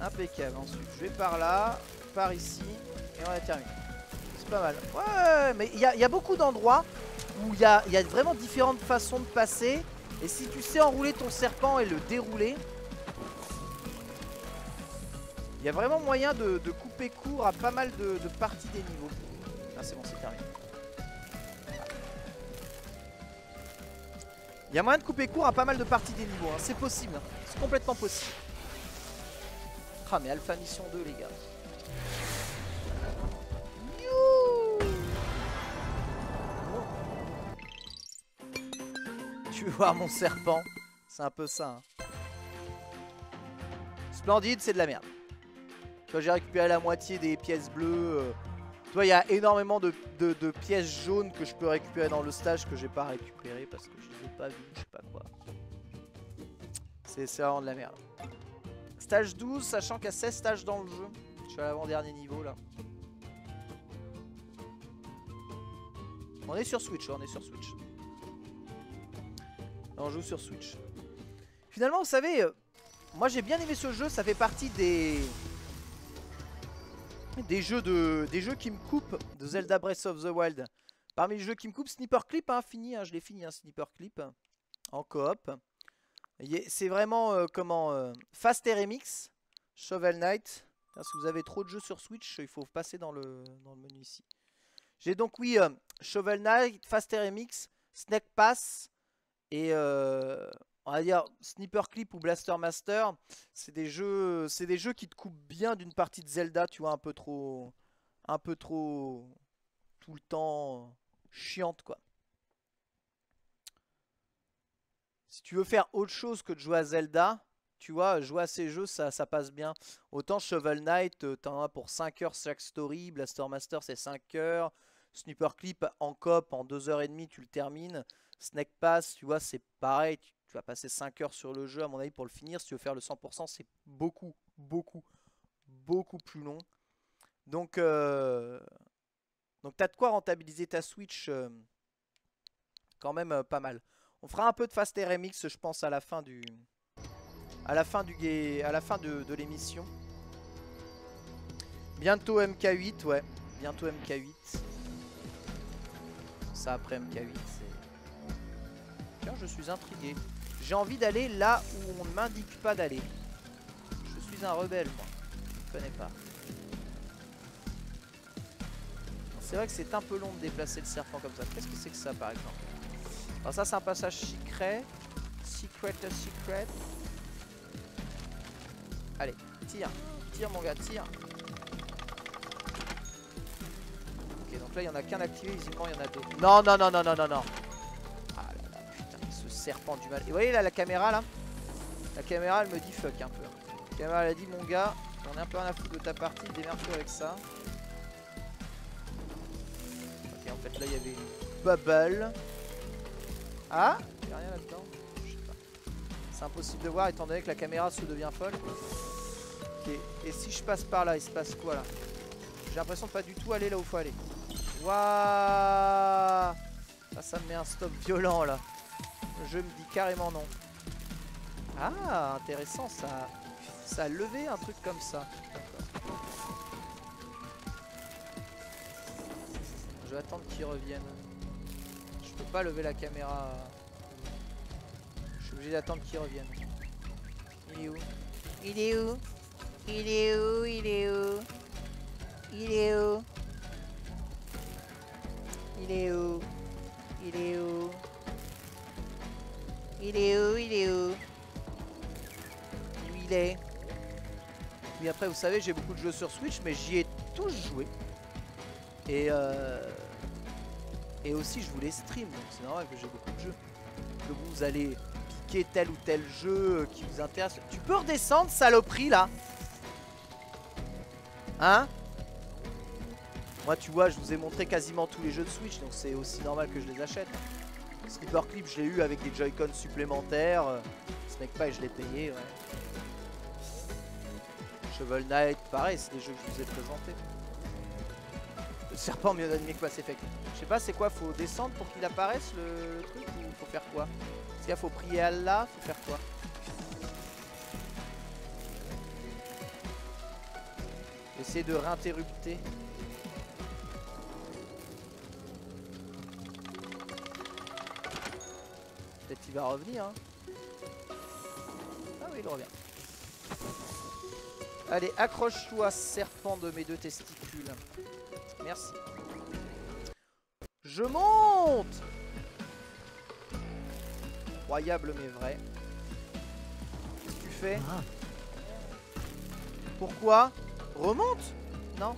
Impeccable. Ensuite, je vais par là, par ici, et on a terminé pas mal. Ouais, mais il y, a, beaucoup d'endroits où il y a, vraiment différentes façons de passer. Et si tu sais enrouler ton serpent et le dérouler, il y a vraiment moyen de, couper court à pas mal de, de parties des niveaux. Ah, c'est bon, c'est terminé. Il y a moyen de couper court à pas mal de parties des niveaux. Hein. C'est possible. Hein. C'est complètement possible. Ah, mais Alpha Mission 2, les gars. Mon serpent. C'est un peu ça. Hein. Splendide, c'est de la merde. Tu j'ai récupéré la moitié des pièces bleues. Euh. Tu vois, il y a énormément de, pièces jaunes que je peux récupérer dans le stage que j'ai pas récupéré parce que je les ai pas vues, je sais pas quoi. C'est vraiment de la merde. Stage 12, sachant qu'il y a 16 stages dans le jeu. Je suis à l'avant-dernier niveau là. On est sur Switch, on est sur Switch. On joue sur Switch. Finalement, vous savez, euh, moi j'ai bien aimé ce jeu. Ça fait partie des des jeux de des jeux qui me coupent de Zelda Breath of the Wild. Parmi les jeux qui me coupent, Sniper Clip, hein, fini, hein, je l'ai fini, hein, Sniper Clip en coop. C'est vraiment euh, comment euh, Fast RMX, Shovel Knight. si vous avez trop de jeux sur Switch, il faut passer dans le, dans le menu ici. J'ai donc oui Shovel Knight, Fast RMX, Snake Pass, et euh, on va dire Sniper Clip ou Blaster Master, c'est des jeux, c'est des jeux qui te coupent bien d'une partie de Zelda, tu vois, un peu trop, un peu trop, tout le temps chiante quoi. Si tu veux faire autre chose que de jouer à Zelda, tu vois, jouer à ces jeux, ça, ça passe bien. Autant Shovel Knight, euh, t'en as pour 5 heures chaque story, Blaster Master c'est 5 heures, Sniper Clip en cop, en 2h30 tu le termines. Snake Pass, tu vois, c'est pareil. Tu, vas passer 5 heures sur le jeu, à mon avis, pour le finir. Si tu veux faire le 100%, c'est beaucoup, beaucoup, beaucoup plus long. Donc, euh, de quoi rentabiliser ta Switch euh, quand même euh, pas mal. On fera un peu de Fast RMX, je pense, à la fin du, à la fin du, à la fin de l'émission. Bientôt MK8, ouais. Bientôt MK8. Ça après MK8, je suis intrigué. J'ai envie d'aller là où on ne m'indique pas d'aller. Je suis un rebelle, moi. Je ne connais pas. C'est vrai que c'est un peu long de déplacer le serpent comme ça. Qu'est-ce que c'est que ça, par exemple? Alors ça, c'est un passage secret. Secret, secret. Allez, tire. Tire, mon gars, tire. Ok, donc là, il n'y en a qu'un activé. Visiblement, il y en a deux. Non, non, non, non, non, non, non. Du mal. Et vous voyez là la caméra là La caméra elle me dit fuck un peu. La caméra elle a dit mon gars, on est un peu rien à foutre de ta partie, démerde-toi avec ça. Ok en fait là il y avait une bubble. Ah Il a rien là-dedans Je sais pas. C'est impossible de voir étant donné que la caméra se devient folle. Ok, et si je passe par là, il se passe quoi là? J'ai l'impression de pas du tout aller là où faut aller. Waouh ça, ça me met un stop violent là. Je me dis carrément non. Ah, intéressant, ça, ça a levé un truc comme ça. Je vais attendre qu'il revienne. Je peux pas lever la caméra. Je suis obligé d'attendre qu'il revienne. Il est où? Il est où? Il est où? Il est où? Il est où? Il est où? Il est où? Il est où Il est où? Où il est? Oui après vous savez j'ai beaucoup de jeux sur Switch mais j'y ai tous joué. Et euh... Et aussi je voulais stream donc c'est normal que j'ai beaucoup de jeux. Que vous allez piquer tel ou tel jeu qui vous intéresse. Tu peux redescendre saloperie là? Hein? Moi, tu vois, je vous ai montré quasiment tous les jeux de Switch, donc c'est aussi normal que je les achète. Skipper Clip, je l'ai eu avec des Joy-Con supplémentaires. Snake Pie, je l'ai payé, ouais. Shovel Knight, pareil, c'est des jeux que je vous ai présentés. Le serpent mieux animé que Mass Effect. Je sais pas, c'est quoi Faut descendre pour qu'il apparaisse le, truc ou faut faire quoi? Est-ce qu'il faut prier Allah Faut faire quoi? Essayer de réinterrupter. Va revenir. Hein. Ah oui, il revient. Allez, accroche-toi, serpent de mes deux testicules. Merci. Je monte Incroyable mais vrai. Qu'est-ce que tu fais? Ah. Pourquoi? Remonte Non?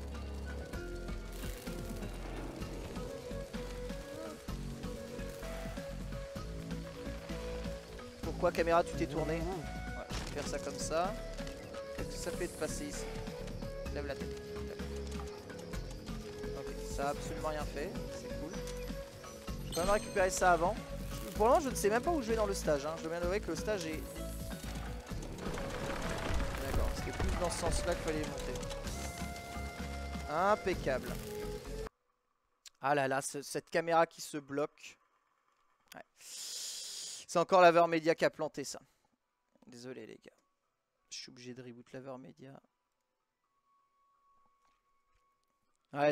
Pourquoi caméra tu t'es tourné Je vais faire ça comme ça. Qu'est-ce que ça fait de passer ici Lève la tête. Ok, ça a absolument rien fait. C'est cool. Je vais quand même récupérer ça avant. Pour le moment, je ne sais même pas où je vais dans le stage. Hein. Je dois bien avouer que le stage est... D'accord, est plus dans ce sens-là qu'il fallait monter. Impeccable. Ah là là, cette caméra qui se bloque. C'est encore Laver Media qui a planté ça. Désolé les gars. Je suis obligé de reboot Laver Media.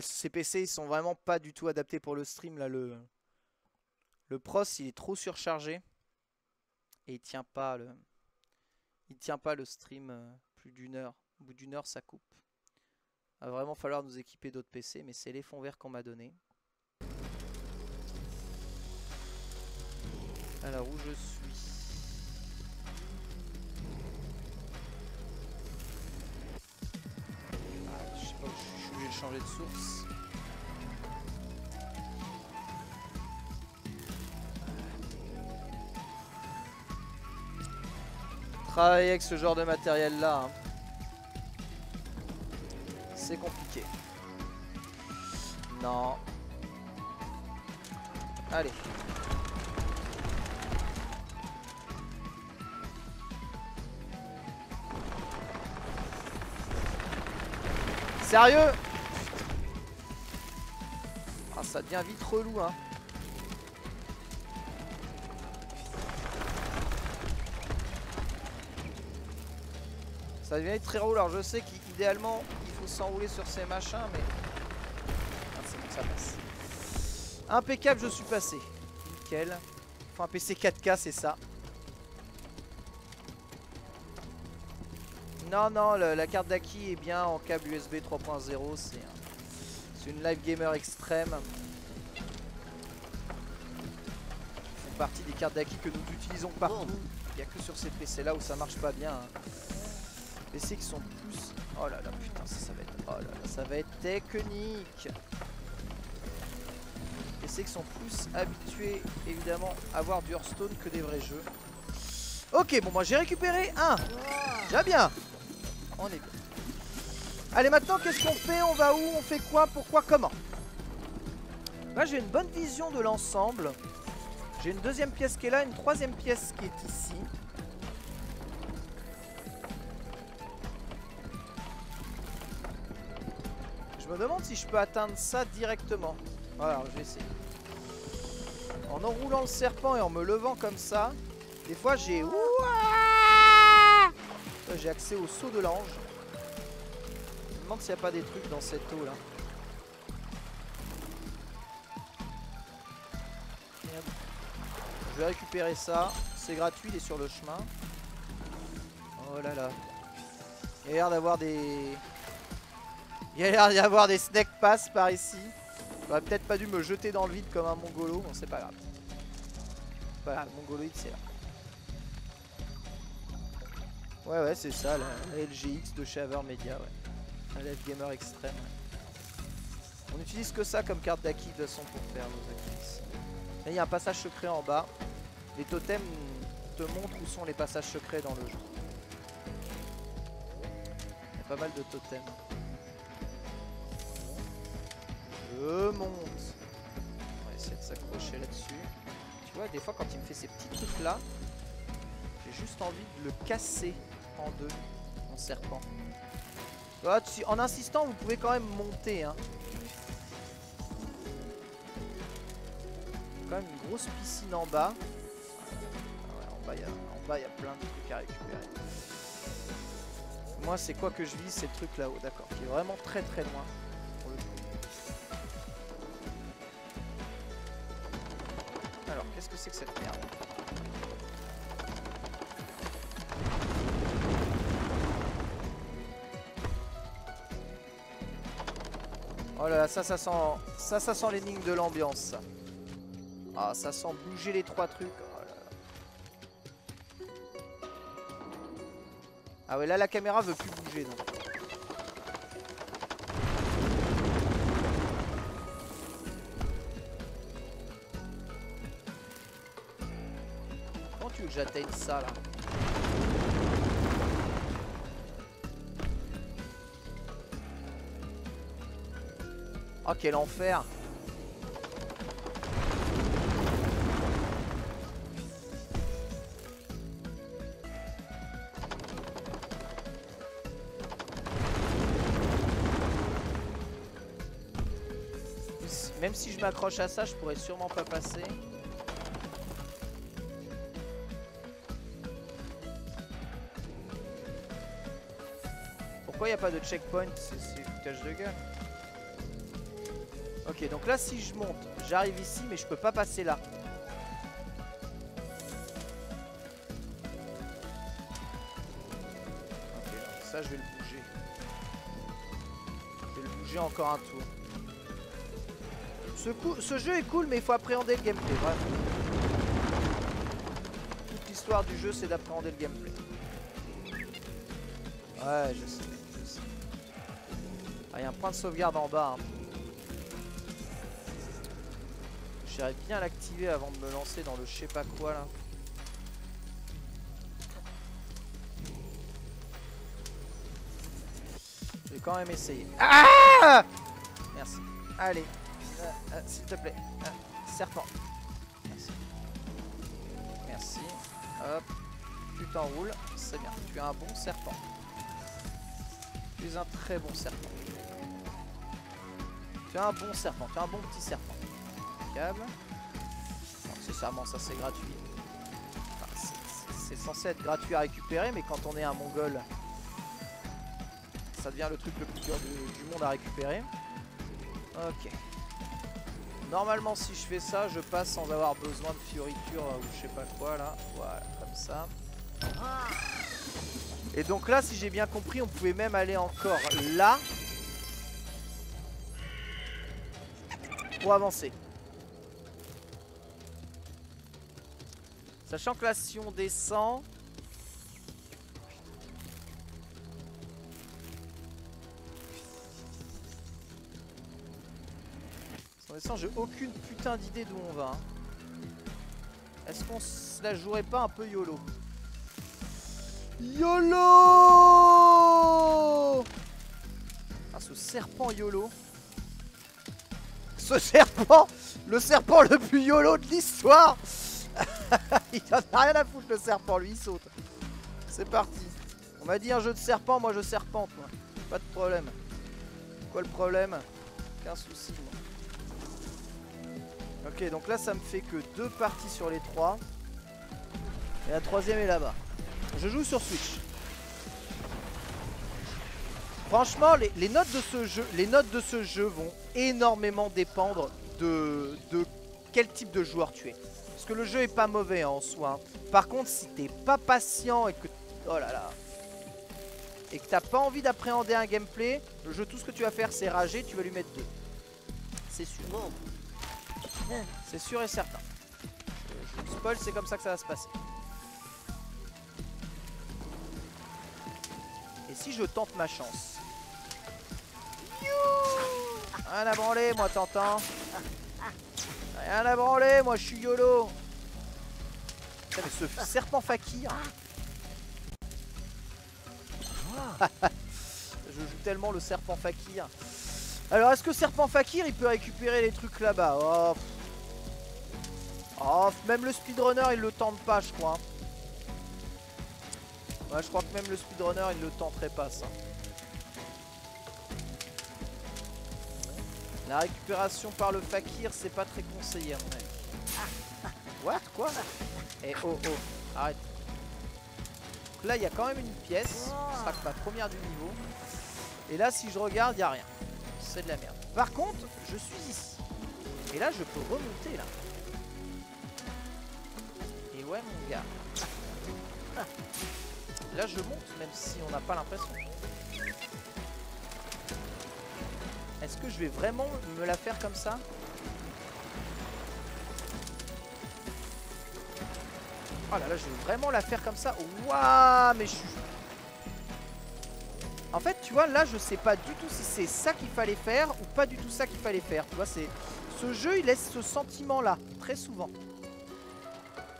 Ces PC ils sont vraiment pas du tout adaptés pour le stream là. Le, le pros il est trop surchargé. Et il tient pas le. Il tient pas le stream euh, plus d'une heure. Au bout d'une heure ça coupe. Il va vraiment falloir nous équiper d'autres PC, mais c'est les fonds verts qu'on m'a donné. Alors où je suis ah, Je sais pas où je suis, obligé de changer de source. Travailler avec ce genre de matériel là, hein. c'est compliqué. Non. Allez. Sérieux Ah ça devient vite relou hein. Ça devient très relou. Alors je sais qu'idéalement il faut s'enrouler sur ces machins mais ah, c'est bon ça passe. Impeccable je suis passé. Nickel. Faut un PC 4K c'est ça Non, non, la carte d'acquis est bien en câble USB 3.0. C'est une live gamer extrême. C'est partie des cartes d'acquis que nous utilisons partout. Il n'y a que sur ces PC là où ça marche pas bien. Hein. PC qui sont plus... Oh là là, putain, ça, va être... Oh là là, ça va être technique. PC qu'ils sont plus habitués évidemment à voir du Hearthstone que des vrais jeux. Ok, bon moi j'ai récupéré un. Déjà bien. Allez maintenant qu'est-ce qu'on fait On va où On fait quoi Pourquoi Comment Là j'ai une bonne vision de l'ensemble. J'ai une deuxième pièce qui est là, une troisième pièce qui est ici. Je me demande si je peux atteindre ça directement. Voilà, je vais essayer. En enroulant le serpent et en me levant comme ça, des fois j'ai... J'ai accès au saut de l'ange. Je me demande s'il n'y a pas des trucs dans cette eau là. Je vais récupérer ça. C'est gratuit, il est sur le chemin. Oh là là. Il y a l'air d'avoir des... Il y a l'air d'y avoir des snake pass par ici. J'aurais peut-être pas dû me jeter dans le vide comme un mongolo, mais c'est pas grave. Voilà, le mongoloïde c'est là. Ouais ouais c'est ça, la, LGX de chez Media, ouais. La Gamer extrême. On utilise que ça comme carte d'acquis de toute façon pour faire nos acquis. Là il y a un passage secret en bas. Les totems te montrent où sont les passages secrets dans le jeu. Il y a pas mal de totems. Je monte. On va essayer de s'accrocher là-dessus. Tu vois, des fois, quand il me fait ces petits trucs-là, j'ai juste envie de le casser en deux, mon serpent. en insistant, vous pouvez quand même monter. Hein. Quand même une grosse piscine en bas. en bas, il y a plein de trucs à récupérer. Moi, c'est quoi que je vis C'est le truc là-haut, d'accord. Qui est vraiment très très loin. qu'est-ce que c'est que cette merde? Ça, ça sent, ça, ça sent l'énigme de l'ambiance. Ah, ça sent bouger les trois trucs. Oh ah ouais, là la caméra veut plus bouger donc. j'atteigne ça là? Oh quel enfer Même si je m'accroche à ça, je pourrais sûrement pas passer. Pourquoi il a pas de checkpoint? C'est foutage de gueule. Ok, donc là, si je monte, j'arrive ici, mais je peux pas passer là. Ok, ça, je vais le bouger. Je vais le bouger encore un tour. Ce, jeu est cool, mais il faut appréhender le gameplay, vraiment. Toute l'histoire du jeu, c'est d'appréhender le gameplay. Ouais, je sais. Ah, il y a un point de sauvegarde en bas. Hein. J'irais bien l'activer avant de me lancer dans le je sais pas quoi là. Je vais quand même essayer. Ah Merci. Allez. Euh, euh, s'il te plaît. Euh, serpent. Merci. Merci. Hop. Tu t'enroules. C'est bien. Tu es un bon serpent. Tu es un très bon serpent. Tu un bon serpent, tu un bon petit serpent. Câble. Ça c'est gratuit. c'est censé être gratuit à récupérer, mais quand on est un mongol, ça devient le truc le plus dur du, monde à récupérer. Ok. Normalement, si je fais ça, je passe sans avoir besoin de fioritures ou je sais pas quoi là. Voilà, comme ça. Et donc là, si j'ai bien compris, on pouvait même aller encore là. Pour avancer. Sachant que là, si on descend... Si on l'instant, j'ai aucune putain d'idée d'où on va. hein. Est-ce qu'on se la jouerait pas un peu YOLO? YOLO Ah, ce serpent YOLO. Ce serpent Le serpent le plus YOLO de l'histoire *laughs* Il en a rien à foutre, le serpent, lui, il saute. C'est parti. On m'a dit un jeu de serpent, moi je serpente, moi. Pas de problème. Quoi le problème? Aucun souci. Ok, donc là, ça me fait que deux parties sur les trois. Et la troisième est là-bas. Je joue sur Switch. Franchement, les, notes de ce jeu, les notes de ce jeu vont énormément dépendre de quel type de joueur tu es. Parce que le jeu est pas mauvais hein, en soi. Par contre, si t'es pas patient et que oh là là et que t'as pas envie d'appréhender un gameplay, le jeu tout ce que tu vas faire c'est rager, tu vas lui mettre deux. C'est sûr. C'est sûr et certain. Je vous spoil, c'est comme ça que ça va se passer. Et si je tente ma chance? Rien à branler, moi, t'entends Rien à branler, moi, je suis YOLO Putain, mais ce serpent fakir *laughs* Je joue tellement le serpent fakir. Alors, est-ce que serpent fakir, il peut récupérer les trucs là-bas? Oh. Oh, même le speedrunner, il le tente pas, je crois. Ouais, je crois que même le speedrunner, il le tenterait pas, ça. La récupération par le fakir, c'est pas très conseillé, à mon avis. What? Quoi? Eh, oh, oh, arrête. Là, il y a quand même une pièce. Ce sera que ma première du niveau. Et là, si je regarde, il n'y a rien. C'est de la merde. Par contre, je suis ici. Et là, je peux remonter, là. Et ouais, mon gars. Là, je monte, même si on n'a pas l'impression. Est-ce que je vais vraiment me la faire comme ça Oh là là, je vais vraiment la faire comme ça. Waouh, mais je suis... En fait, tu vois, là, je sais pas du tout si c'est ça qu'il fallait faire ou pas du tout ça qu'il fallait faire. Tu vois, c'est... Ce jeu, il laisse ce sentiment-là, très souvent.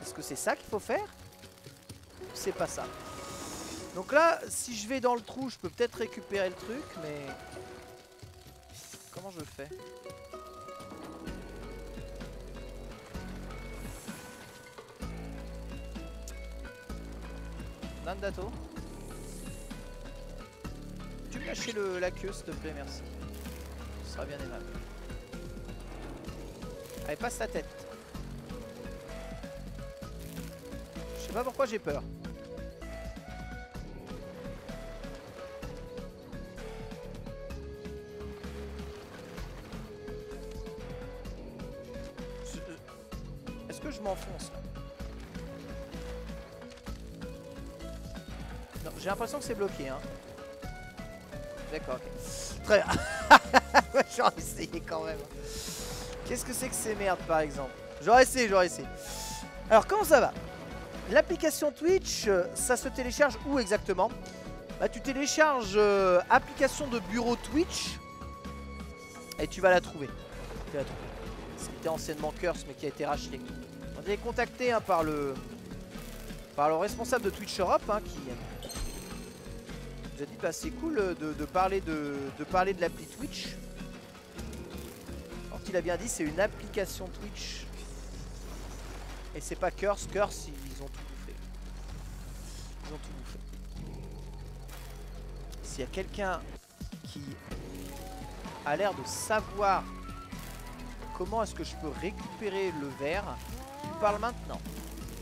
Est-ce que c'est ça qu'il faut faire Ou c'est pas ça? Donc là, si je vais dans le trou, je peux peut-être récupérer le truc, mais... Comment je fais Nandato Tu me lâcher le, la queue s'il te plaît, merci. Ce sera bien aimable. Allez, passe ta tête. Je sais pas pourquoi j'ai peur. L'impression que c'est bloqué. Hein. D'accord, ok. Très bien. *laughs* J'aurais essayé quand même. Qu'est-ce que c'est que ces merdes par exemple? J'aurais essayé, j'aurais essayé. Alors comment ça va? L'application Twitch, euh, ça se télécharge où exactement? Bah tu télécharges euh, application de bureau Twitch et tu vas la trouver. Tu vas la trouver. C'était anciennement Curse mais qui a été racheté. On est contacté hein, par le par le responsable de Twitch Europe hein, qui nous a dit c'est cool euh, de, parler de, parler de l'appli Twitch. Alors qu'il a bien dit c'est une application Twitch. Et c'est pas Curse, Curse ils ont tout bouffé. Ils ont tout bouffé. S'il y a quelqu'un qui a l'air de savoir comment est-ce que je peux récupérer le verre, tu parles maintenant.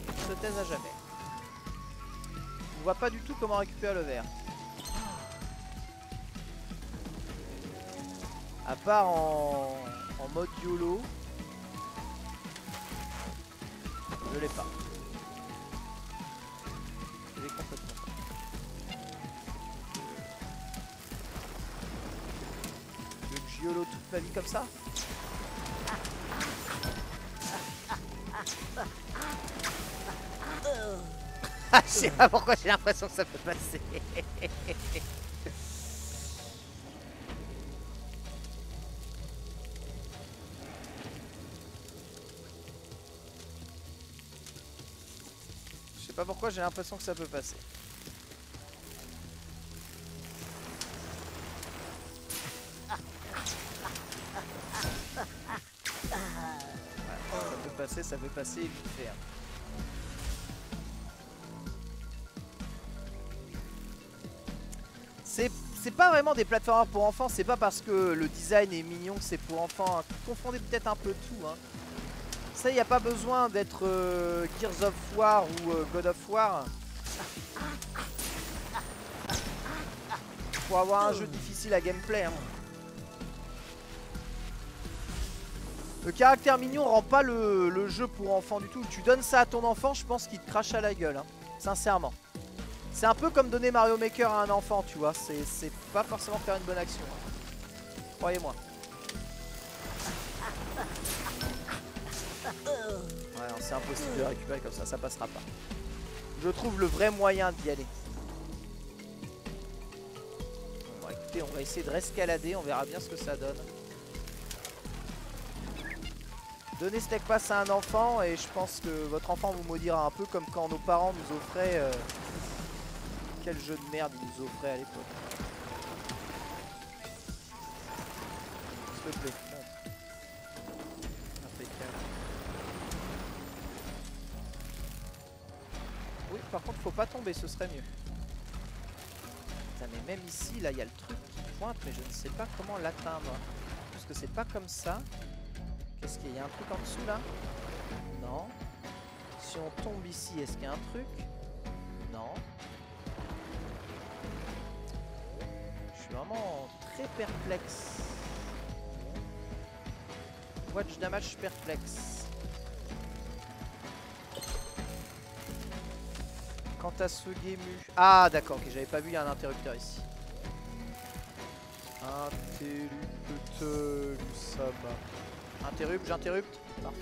Je te taise à jamais. On voit pas du tout comment récupérer le verre. À part en, en mode YOLO. Je l'ai pas. Je l'ai complètement que je YOLO toute ma vie comme ça *laughs* je sais pas pourquoi j'ai l'impression que ça peut passer. *laughs* j'ai l'impression que ça peut passer. ça peut passer, ça peut passer vite fait. Hein. C'est pas vraiment des plateformes pour enfants, c'est pas parce que le design est mignon que c'est pour enfants. Confondez peut-être un peu tout. Hein. Ça, il a pas besoin d'être euh, Gears of War ou euh, God of War pour avoir un jeu difficile à gameplay. Hein. Le caractère mignon rend pas le, jeu pour enfants du tout. Tu donnes ça à ton enfant, je pense qu'il te crache à la gueule. Hein. Sincèrement. C'est un peu comme donner Mario Maker à un enfant, tu vois. C'est pas forcément faire une bonne action. Hein. Croyez-moi. Ouais, c'est impossible de récupérer comme ça, ça passera pas. Je trouve le vrai moyen d'y aller. Bon, écoutez, on va essayer de rescalader, on verra bien ce que ça donne. Donnez Steak Pass à un enfant et je pense que votre enfant vous maudira un peu comme quand nos parents nous offraient... Euh, quel jeu de merde ils nous offraient à l'époque. Tomber, ce serait mieux. Putain, mais même ici, là, il y a le truc qui pointe, mais je ne sais pas comment l'atteindre. Parce que c'est pas comme ça. Qu'est-ce qu'il y a? Y a un truc en dessous, là? Non. Si on tombe ici, est-ce qu'il y a un truc? Non. vraiment très perplexe. Watch damage perplexe. Ah d'accord, ok, j'avais pas vu, il y a un interrupteur ici. Interrupteur, ça va. Interrupt, j'interrupte. Parfait.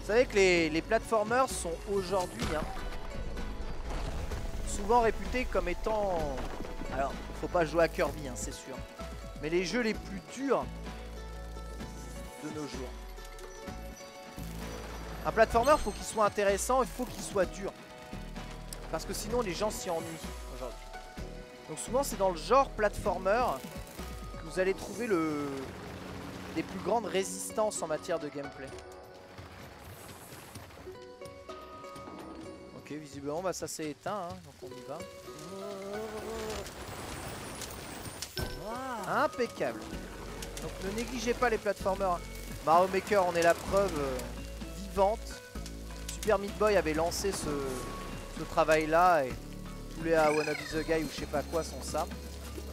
Vous savez que les, les platformers sont aujourd'hui... Hein, souvent réputé comme étant... Alors, faut pas jouer à Kirby, hein, c'est sûr. Mais les jeux les plus durs de nos jours. Un platformer, faut qu'il soit intéressant, il faut qu'il soit dur. Parce que sinon, les gens s'y ennuient aujourd'hui. Donc souvent, c'est dans le genre platformer que vous allez trouver le... les plus grandes résistances en matière de gameplay. visiblement bah, ça s'est éteint, hein, donc on y va. Impeccable. Donc ne négligez pas les platformers. Mario Maker en est la preuve Super Meat Boy avait lancé ce, travail là et tous les I Wanna Be The Guy ou je sais pas quoi sont ça.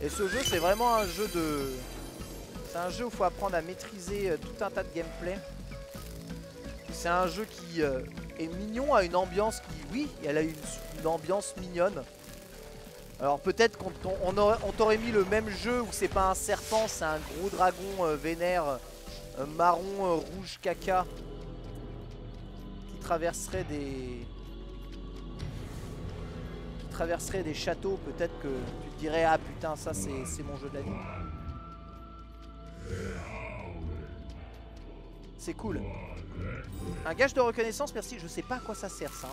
Et ce jeu c'est vraiment un jeu de... C'est un jeu où il faut apprendre à maîtriser euh, tout un tas de gameplay. C'est un jeu qui euh, est mignon, a une ambiance qui, oui, elle a une, ambiance mignonne. Alors peut-être qu'on on, t'aurait mis le même jeu où c'est pas un serpent, c'est un gros dragon euh, vénère marron rouge caca traverserait des des châteaux. Peut-être que tu te dirais ah putain ça c'est mon jeu de la nuit. C'est cool. Un gage de reconnaissance, merci. Je sais pas à quoi ça sert ça.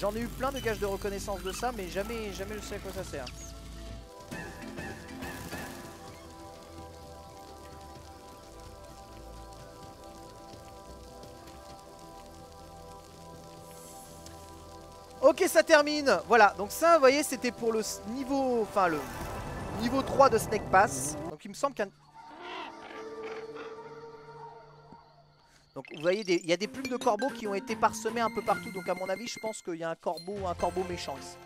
J'en ai eu plein de gages de reconnaissance de ça, mais jamais, jamais je sais à quoi ça sert. Ok, ça termine. Voilà, donc ça, vous voyez, c'était pour le niveau, enfin le niveau 3 de Snake Pass. Donc il me semble qu'un Donc vous voyez, il y a des plumes de corbeaux qui ont été parsemées un peu partout. Donc à mon avis, je pense qu'il y a un corbeau, un corbeau méchant ici.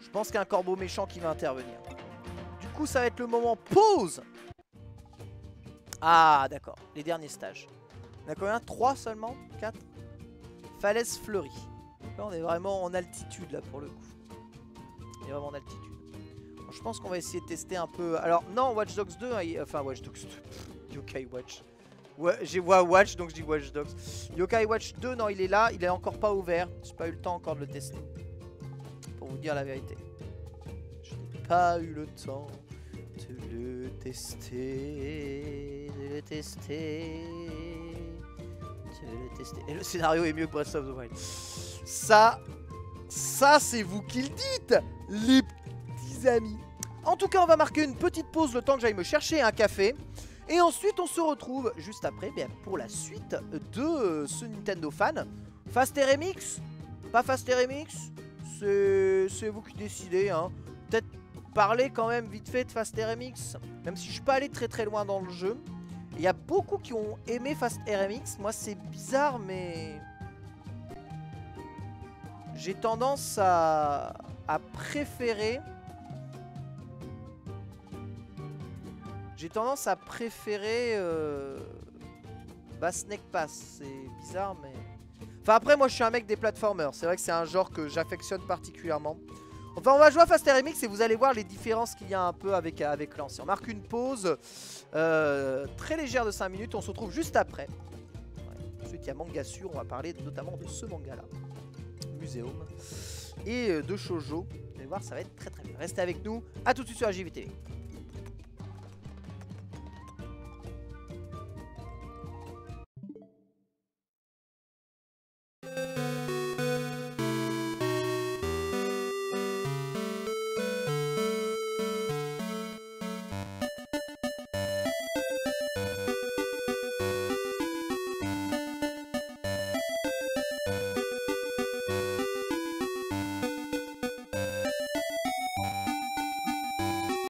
Je pense qu'il y a un corbeau méchant qui va intervenir. Du coup, ça va être le moment pause Ah, d'accord. Les derniers stages. On a combien? 3 seulement? 4 Falaise fleurie. Là, on est vraiment en altitude, là, pour le coup. On est vraiment en altitude je pense qu'on va essayer de tester un peu. Alors, non, Watch Dogs 2, hein, enfin, Watch Dogs 2, Yokai Watch. Ouais, j'ai Watch, donc je dis Watch Dogs. Yokai Watch 2, non, il est là, il est encore pas ouvert. J'ai pas eu le temps encore de le tester. Pour vous dire la vérité. Je n'ai pas eu le temps de le tester, le tester, de le tester. Et le scénario est mieux que Breath of the Wild. Ça, ça c'est vous qui le dites, les petits amis. En tout cas, on va marquer une petite pause le temps que j'aille me chercher un café. Et ensuite, on se retrouve juste après bien, pour la suite de ce Nintendo Fan. Fast RMX Pas Fast RMX C'est vous qui décidez. Hein. Peut-être parler quand même vite fait de Fast RMX. Même si je suis pas allé très très loin dans le jeu. Il y a beaucoup qui ont aimé Fast RMX. Moi, c'est bizarre, mais... J'ai tendance à, à préférer... J'ai tendance à préférer euh, bah, Snake Pass. C'est bizarre, mais... Enfin, après, moi, je suis un mec des platformers. C'est vrai que c'est un genre que j'affectionne particulièrement. Enfin, on va jouer à Fast RMX et vous allez voir les différences qu'il y a un peu avec, avec l'ancien. On marque une pause euh, très légère de 5 minutes. On se retrouve juste après. Ensuite, il y a Manga Sur. On va parler notamment de ce manga-là. Muséum. Et euh, de Shoujo. Vous allez voir, ça va être très très bien. Restez avec nous. A tout de suite sur la.